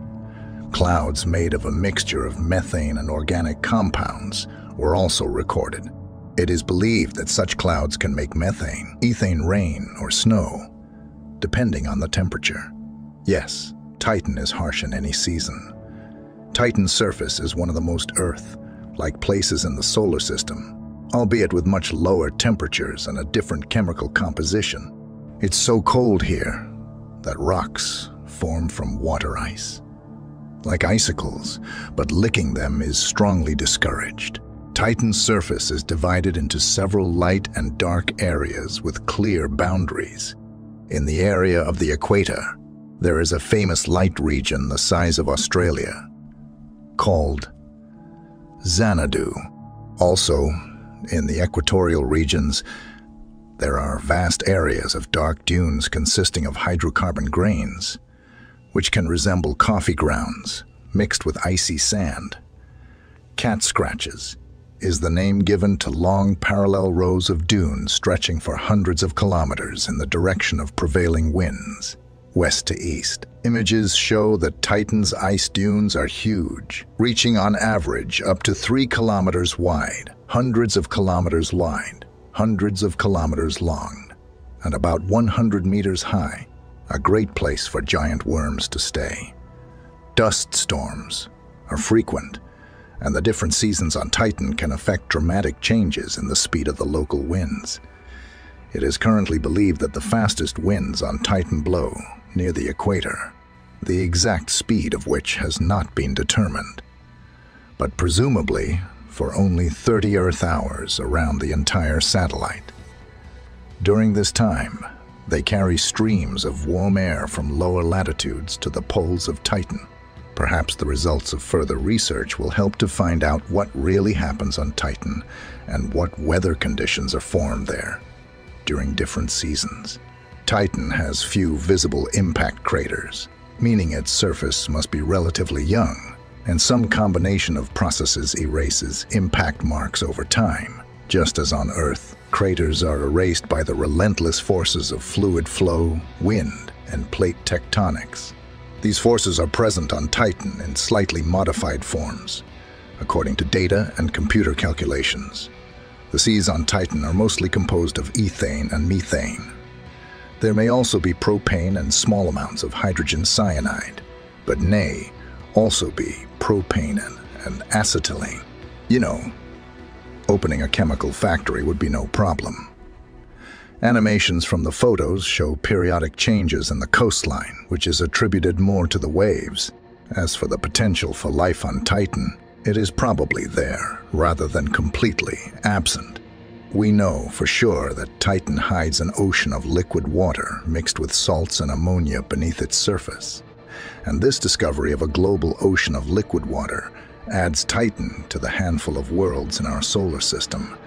Clouds made of a mixture of methane and organic compounds were also recorded. It is believed that such clouds can make methane, ethane rain, or snow, depending on the temperature. Yes, Titan is harsh in any season. Titan's surface is one of the most Earth-like places in the solar system, albeit with much lower temperatures and a different chemical composition. It's so cold here that rocks form from water ice. Like icicles, but licking them is strongly discouraged. Titan's surface is divided into several light and dark areas with clear boundaries. In the area of the equator, there is a famous light region the size of Australia, called Xanadu. Also, in the equatorial regions, there are vast areas of dark dunes consisting of hydrocarbon grains, which can resemble coffee grounds mixed with icy sand. Cat scratches is the name given to long parallel rows of dunes stretching for hundreds of kilometers in the direction of prevailing winds, west to east. Images show that Titan's ice dunes are huge, reaching on average up to three kilometers wide, hundreds of kilometers wide, hundreds of kilometers long, and about 100 meters high, a great place for giant worms to stay. Dust storms are frequent, and the different seasons on Titan can affect dramatic changes in the speed of the local winds. It is currently believed that the fastest winds on Titan blow near the equator, the exact speed of which has not been determined, but presumably for only 30 Earth hours around the entire satellite. During this time, they carry streams of warm air from lower latitudes to the poles of Titan, Perhaps the results of further research will help to find out what really happens on Titan and what weather conditions are formed there during different seasons. Titan has few visible impact craters, meaning its surface must be relatively young, and some combination of processes erases impact marks over time. Just as on Earth, craters are erased by the relentless forces of fluid flow, wind, and plate tectonics. These forces are present on Titan in slightly modified forms, according to data and computer calculations. The seas on Titan are mostly composed of ethane and methane. There may also be propane and small amounts of hydrogen cyanide, but may also be propane and acetylene. You know, opening a chemical factory would be no problem. Animations from the photos show periodic changes in the coastline, which is attributed more to the waves. As for the potential for life on Titan, it is probably there, rather than completely absent. We know for sure that Titan hides an ocean of liquid water mixed with salts and ammonia beneath its surface. And this discovery of a global ocean of liquid water adds Titan to the handful of worlds in our solar system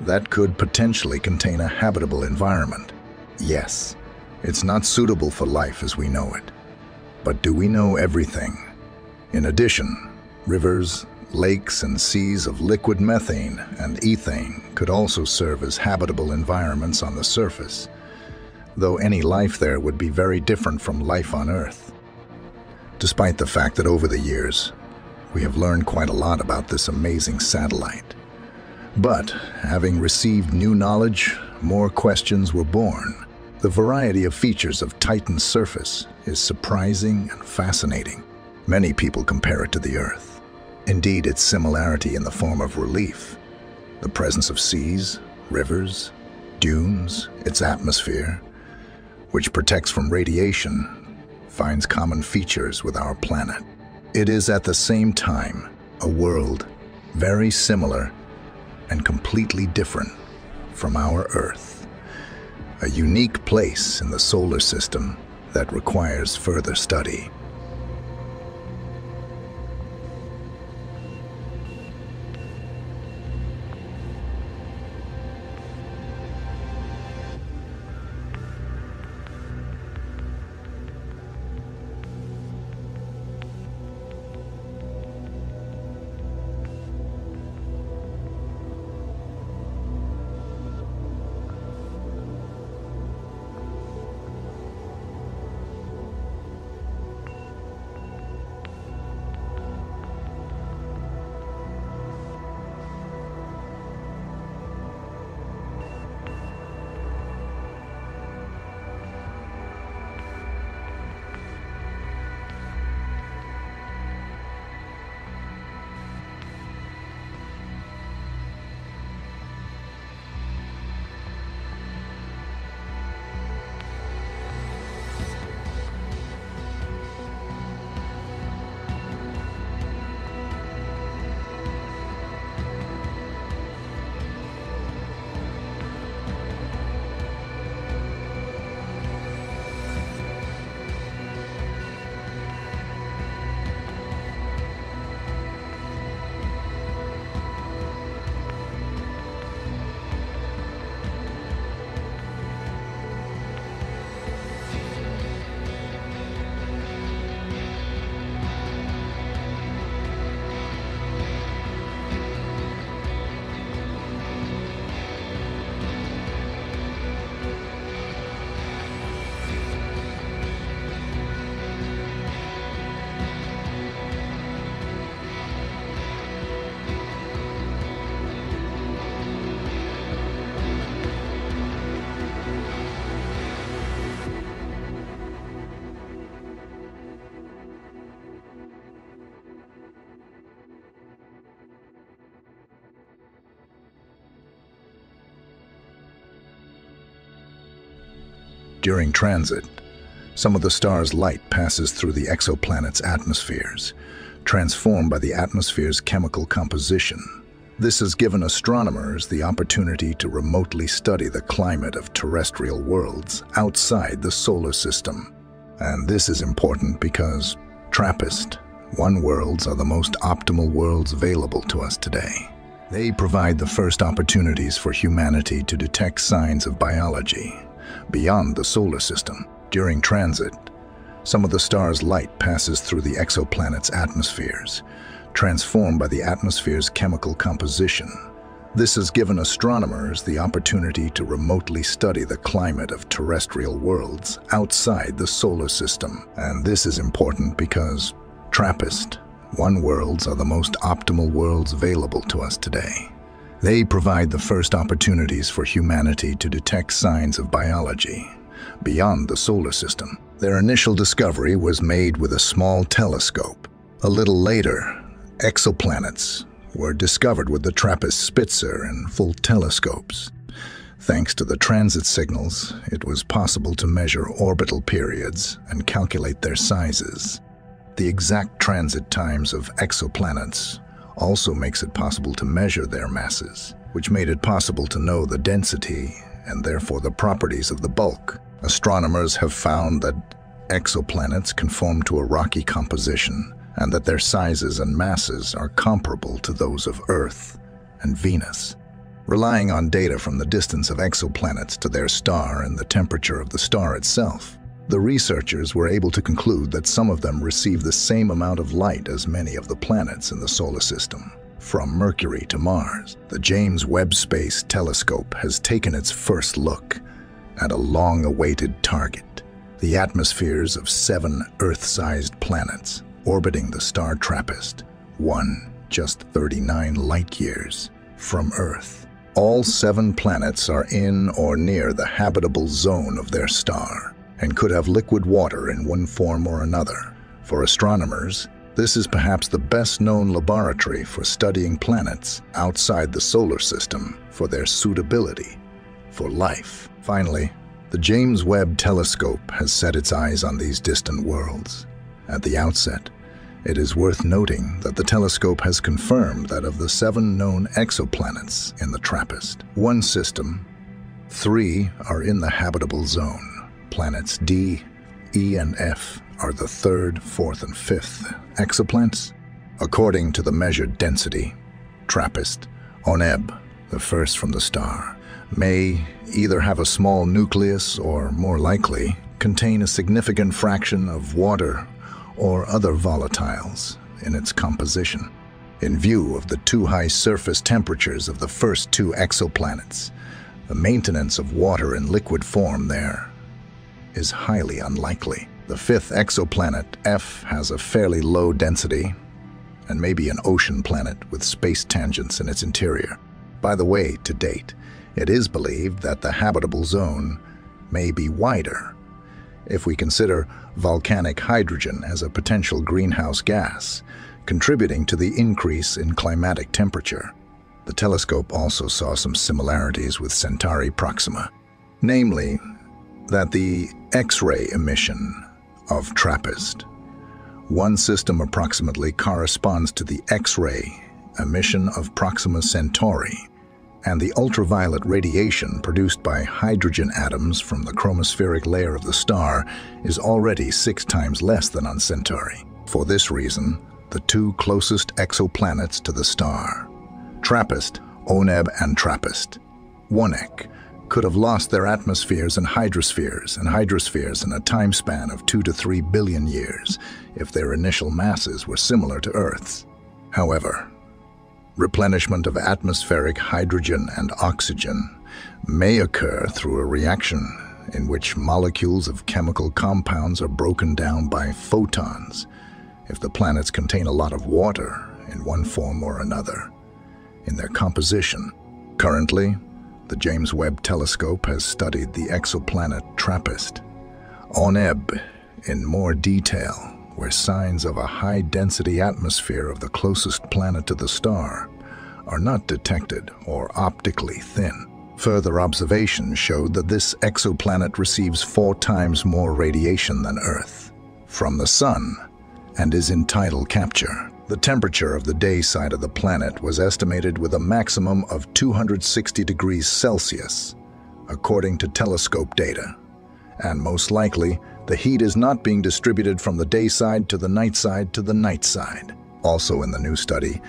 that could potentially contain a habitable environment. Yes, it's not suitable for life as we know it. But do we know everything? In addition, rivers, lakes, and seas of liquid methane and ethane could also serve as habitable environments on the surface, though any life there would be very different from life on Earth. Despite the fact that over the years, we have learned quite a lot about this amazing satellite. But, having received new knowledge, more questions were born. The variety of features of Titan's surface is surprising and fascinating. Many people compare it to the Earth. Indeed, its similarity in the form of relief, the presence of seas, rivers, dunes, its atmosphere, which protects from radiation, finds common features with our planet. It is at the same time a world very similar and completely different from our Earth. A unique place in the solar system that requires further study. During transit, some of the star's light passes through the exoplanet's atmospheres, transformed by the atmosphere's chemical composition. This has given astronomers the opportunity to remotely study the climate of terrestrial worlds outside the solar system. And this is important because TRAPPIST, one worlds are the most optimal worlds available to us today. They provide the first opportunities for humanity to detect signs of biology beyond the solar system. During transit, some of the star's light passes through the exoplanet's atmospheres, transformed by the atmosphere's chemical composition. This has given astronomers the opportunity to remotely study the climate of terrestrial worlds outside the solar system. And this is important because TRAPPIST, one worlds are the most optimal worlds available to us today. They provide the first opportunities for humanity to detect signs of biology beyond the solar system. Their initial discovery was made with a small telescope. A little later, exoplanets were discovered with the TRAPPIST-Spitzer and full telescopes. Thanks to the transit signals, it was possible to measure orbital periods and calculate their sizes. The exact transit times of exoplanets also makes it possible to measure their masses, which made it possible to know the density and therefore the properties of the bulk. Astronomers have found that exoplanets conform to a rocky composition and that their sizes and masses are comparable to those of Earth and Venus. Relying on data from the distance of exoplanets to their star and the temperature of the star itself, the researchers were able to conclude that some of them receive the same amount of light as many of the planets in the solar system. From Mercury to Mars, the James Webb Space Telescope has taken its first look at a long-awaited target, the atmospheres of seven Earth-sized planets orbiting the star TRAPPIST, one just 39 light-years from Earth. All seven planets are in or near the habitable zone of their star and could have liquid water in one form or another. For astronomers, this is perhaps the best-known laboratory for studying planets outside the solar system for their suitability for life. Finally, the James Webb Telescope has set its eyes on these distant worlds. At the outset, it is worth noting that the telescope has confirmed that of the seven known exoplanets in the TRAPPIST, one system, three are in the habitable zone. Planets D, E, and F are the third, fourth, and fifth exoplanets. According to the measured density, TRAPPIST, Oneb, the first from the star, may either have a small nucleus or, more likely, contain a significant fraction of water or other volatiles in its composition. In view of the too high surface temperatures of the first two exoplanets, the maintenance of water in liquid form there is highly unlikely. The fifth exoplanet, F, has a fairly low density and may be an ocean planet with space tangents in its interior. By the way, to date, it is believed that the habitable zone may be wider if we consider volcanic hydrogen as a potential greenhouse gas, contributing to the increase in climatic temperature. The telescope also saw some similarities with Centauri Proxima, namely that the X-ray emission of TRAPPIST, one system approximately corresponds to the X-ray emission of Proxima Centauri, and the ultraviolet radiation produced by hydrogen atoms from the chromospheric layer of the star is already six times less than on Centauri. For this reason, the two closest exoplanets to the star, TRAPPIST, ONEB, and TRAPPIST, ONEC, could have lost their atmospheres and hydrospheres and hydrospheres in a time span of two to three billion years if their initial masses were similar to Earth's. However, replenishment of atmospheric hydrogen and oxygen may occur through a reaction in which molecules of chemical compounds are broken down by photons if the planets contain a lot of water in one form or another in their composition. Currently, the James Webb Telescope has studied the exoplanet TRAPPIST, ONEB, in more detail where signs of a high-density atmosphere of the closest planet to the star are not detected or optically thin. Further observation showed that this exoplanet receives four times more radiation than Earth from the Sun and is in tidal capture. The temperature of the day side of the planet was estimated with a maximum of 260 degrees Celsius, according to telescope data. And most likely, the heat is not being distributed from the day side to the night side to the night side. Also in the new study,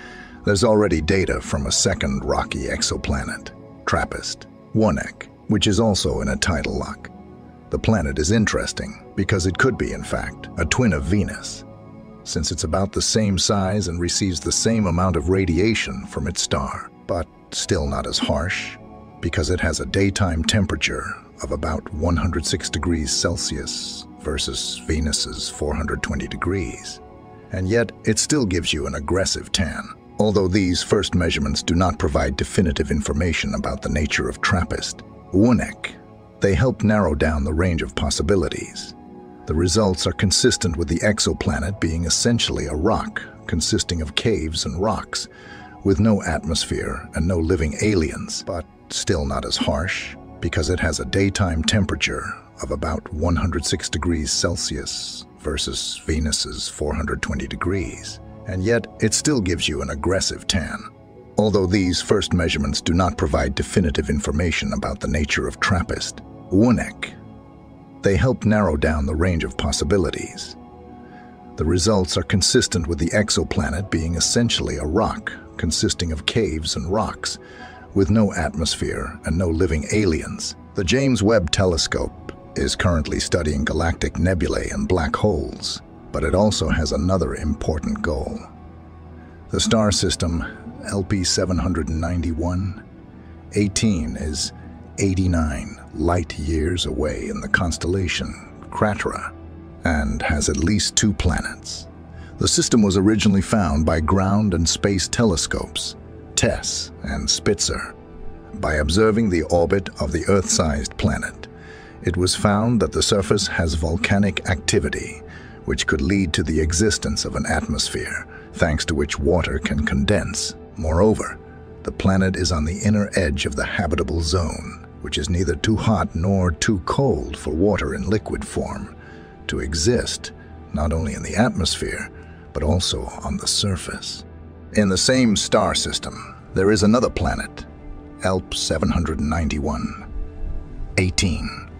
there's already data from a second rocky exoplanet, TRAPPIST, Wunnec, which is also in a tidal lock. The planet is interesting because it could be, in fact, a twin of Venus, since it's about the same size and receives the same amount of radiation from its star, but still not as harsh because it has a daytime temperature of about 106 degrees Celsius versus Venus's 420 degrees. And yet, it still gives you an aggressive tan. Although these first measurements do not provide definitive information about the nature of TRAPPIST, Wunnec, they help narrow down the range of possibilities. The results are consistent with the exoplanet being essentially a rock consisting of caves and rocks, with no atmosphere and no living aliens, but still not as harsh because it has a daytime temperature of about 106 degrees Celsius versus Venus's 420 degrees, and yet it still gives you an aggressive tan. Although these first measurements do not provide definitive information about the nature of TRAPPIST, Wunnec they help narrow down the range of possibilities. The results are consistent with the exoplanet being essentially a rock consisting of caves and rocks, with no atmosphere and no living aliens. The James Webb Telescope is currently studying galactic nebulae and black holes, but it also has another important goal. The star system LP 791 18 is 89 light years away in the constellation Cratera and has at least two planets. The system was originally found by ground and space telescopes, TESS and Spitzer. By observing the orbit of the Earth-sized planet, it was found that the surface has volcanic activity, which could lead to the existence of an atmosphere, thanks to which water can condense. Moreover, the planet is on the inner edge of the habitable zone, which is neither too hot nor too cold for water in liquid form to exist, not only in the atmosphere, but also on the surface. In the same star system, there is another planet, LP 791, 18,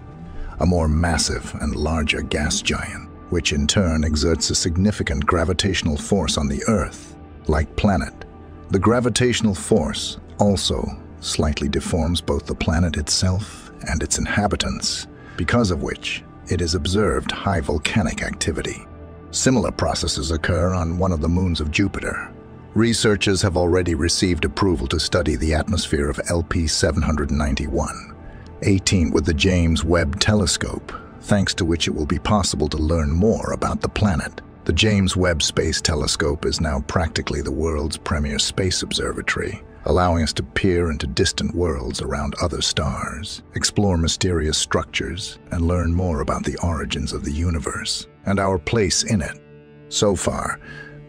a more massive and larger gas giant, which in turn exerts a significant gravitational force on the Earth. Like planet, the gravitational force also slightly deforms both the planet itself and its inhabitants, because of which it is observed high volcanic activity. Similar processes occur on one of the moons of Jupiter. Researchers have already received approval to study the atmosphere of LP 791, 18 with the James Webb Telescope, thanks to which it will be possible to learn more about the planet. The James Webb Space Telescope is now practically the world's premier space observatory, allowing us to peer into distant worlds around other stars, explore mysterious structures, and learn more about the origins of the universe and our place in it. So far,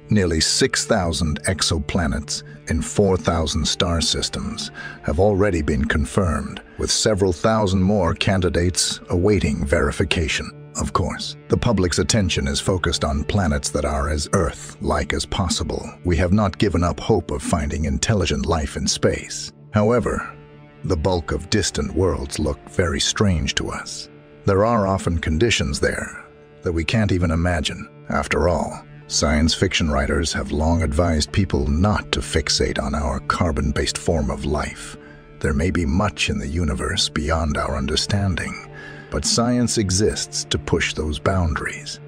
nearly 6,000 exoplanets in 4,000 star systems have already been confirmed, with several thousand more candidates awaiting verification. Of course, the public's attention is focused on planets that are as Earth-like as possible. We have not given up hope of finding intelligent life in space. However, the bulk of distant worlds look very strange to us. There are often conditions there that we can't even imagine. After all, science fiction writers have long advised people not to fixate on our carbon-based form of life. There may be much in the universe beyond our understanding, but science exists to push those boundaries.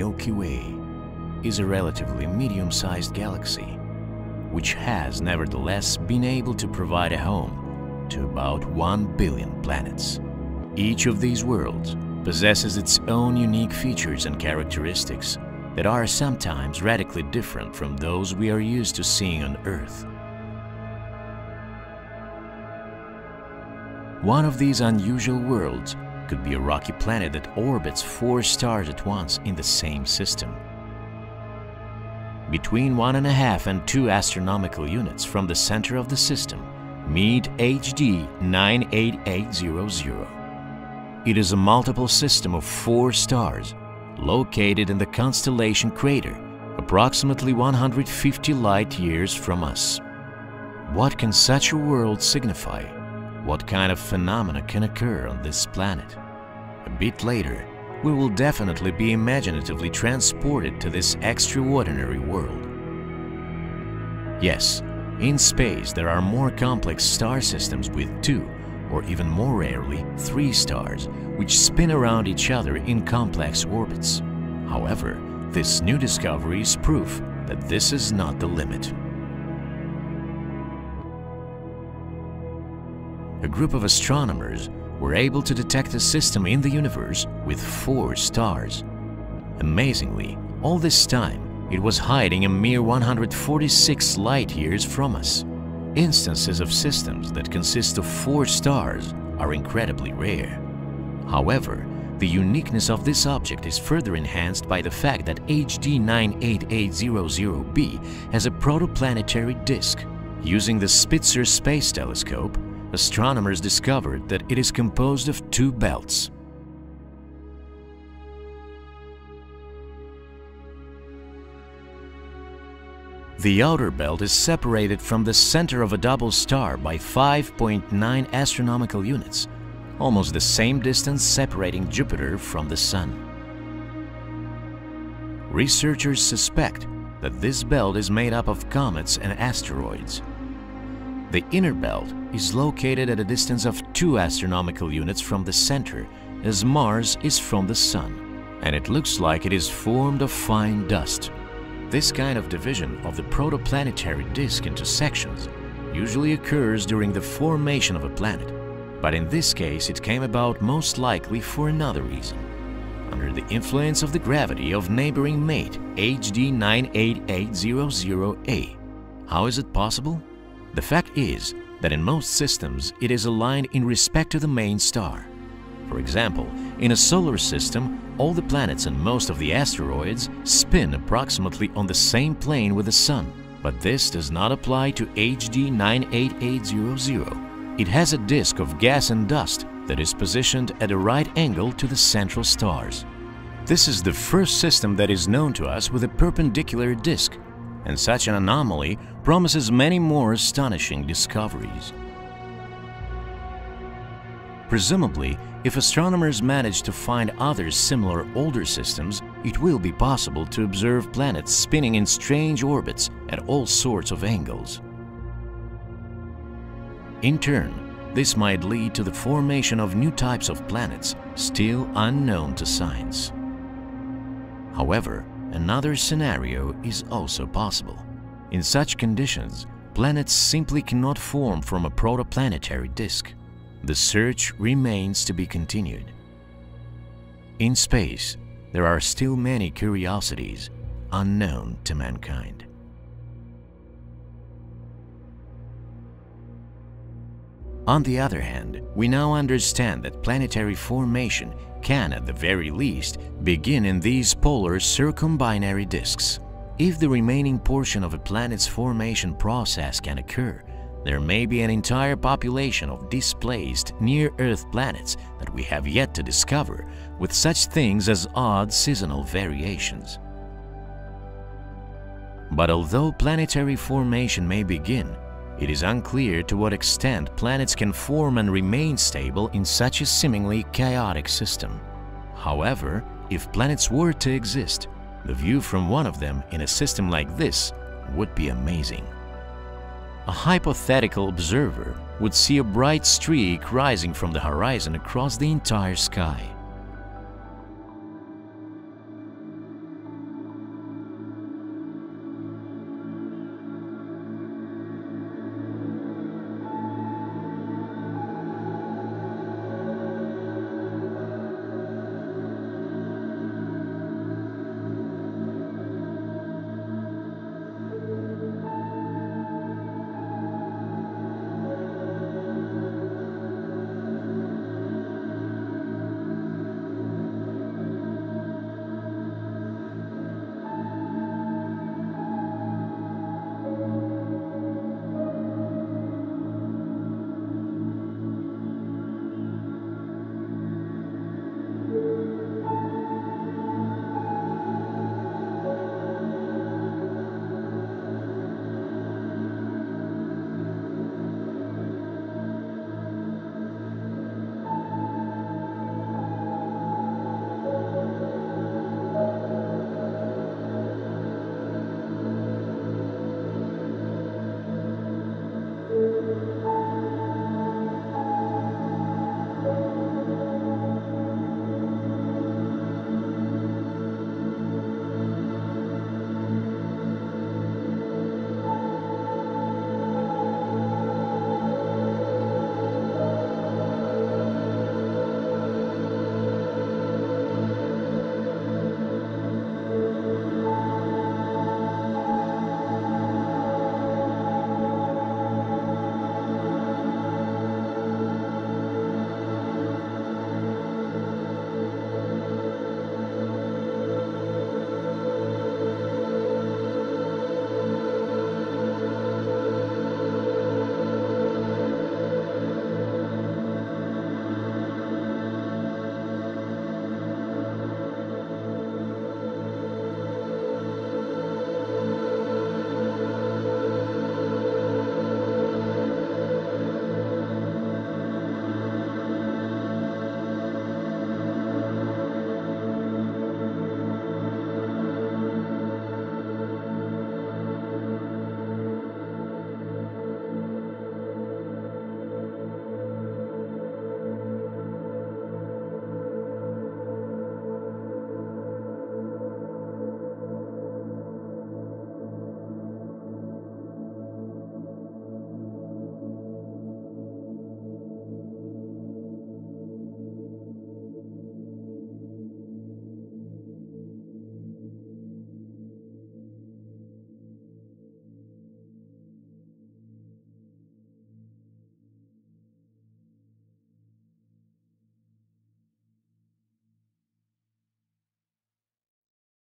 Milky Way is a relatively medium-sized galaxy, which has nevertheless been able to provide a home to about 1 billion planets. Each of these worlds possesses its own unique features and characteristics that are sometimes radically different from those we are used to seeing on Earth. One of these unusual worlds could be a rocky planet that orbits four stars at once in the same system. Between 1.5 and 2 astronomical units from the center of the system, meet HD 98800. It is a multiple system of four stars located in the constellation Crater, approximately 150 light-years from us. What can such a world signify? What kind of phenomena can occur on this planet? A bit later, we will definitely be imaginatively transported to this extraordinary world. Yes, in space there are more complex star systems with two, or even more rarely, three stars, which spin around each other in complex orbits. However, this new discovery is proof that this is not the limit. A group of astronomers were able to detect a system in the universe with four stars. Amazingly, all this time, it was hiding a mere 146 light-years from us. Instances of systems that consist of four stars are incredibly rare. However, the uniqueness of this object is further enhanced by the fact that HD 98800b has a protoplanetary disk. Using the Spitzer Space Telescope, astronomers discovered that it is composed of two belts. The outer belt is separated from the center of a double star by 5.9 astronomical units, almost the same distance separating Jupiter from the Sun. Researchers suspect that this belt is made up of comets and asteroids. The inner belt is located at a distance of 2 astronomical units from the center, as Mars is from the Sun, and it looks like it is formed of fine dust. This kind of division of the protoplanetary disk into sections usually occurs during the formation of a planet, but in this case it came about most likely for another reason. Under the influence of the gravity of neighboring mate HD 98800A. How is it possible? The fact is that in most systems it is aligned in respect to the main star. For example, in a solar system, all the planets and most of the asteroids spin approximately on the same plane with the Sun. But this does not apply to HD 98800. It has a disk of gas and dust that is positioned at a right angle to the central stars. This is the first system that is known to us with a perpendicular disk and such an anomaly promises many more astonishing discoveries. Presumably, if astronomers manage to find other similar older systems, it will be possible to observe planets spinning in strange orbits at all sorts of angles. In turn, this might lead to the formation of new types of planets still unknown to science. However, Another scenario is also possible. In such conditions, planets simply cannot form from a protoplanetary disk. The search remains to be continued. In space, there are still many curiosities unknown to mankind. On the other hand, we now understand that planetary formation can, at the very least, begin in these polar circumbinary disks. If the remaining portion of a planet's formation process can occur, there may be an entire population of displaced near-Earth planets that we have yet to discover, with such things as odd seasonal variations. But although planetary formation may begin, it is unclear to what extent planets can form and remain stable in such a seemingly chaotic system. However, if planets were to exist, the view from one of them in a system like this would be amazing. A hypothetical observer would see a bright streak rising from the horizon across the entire sky.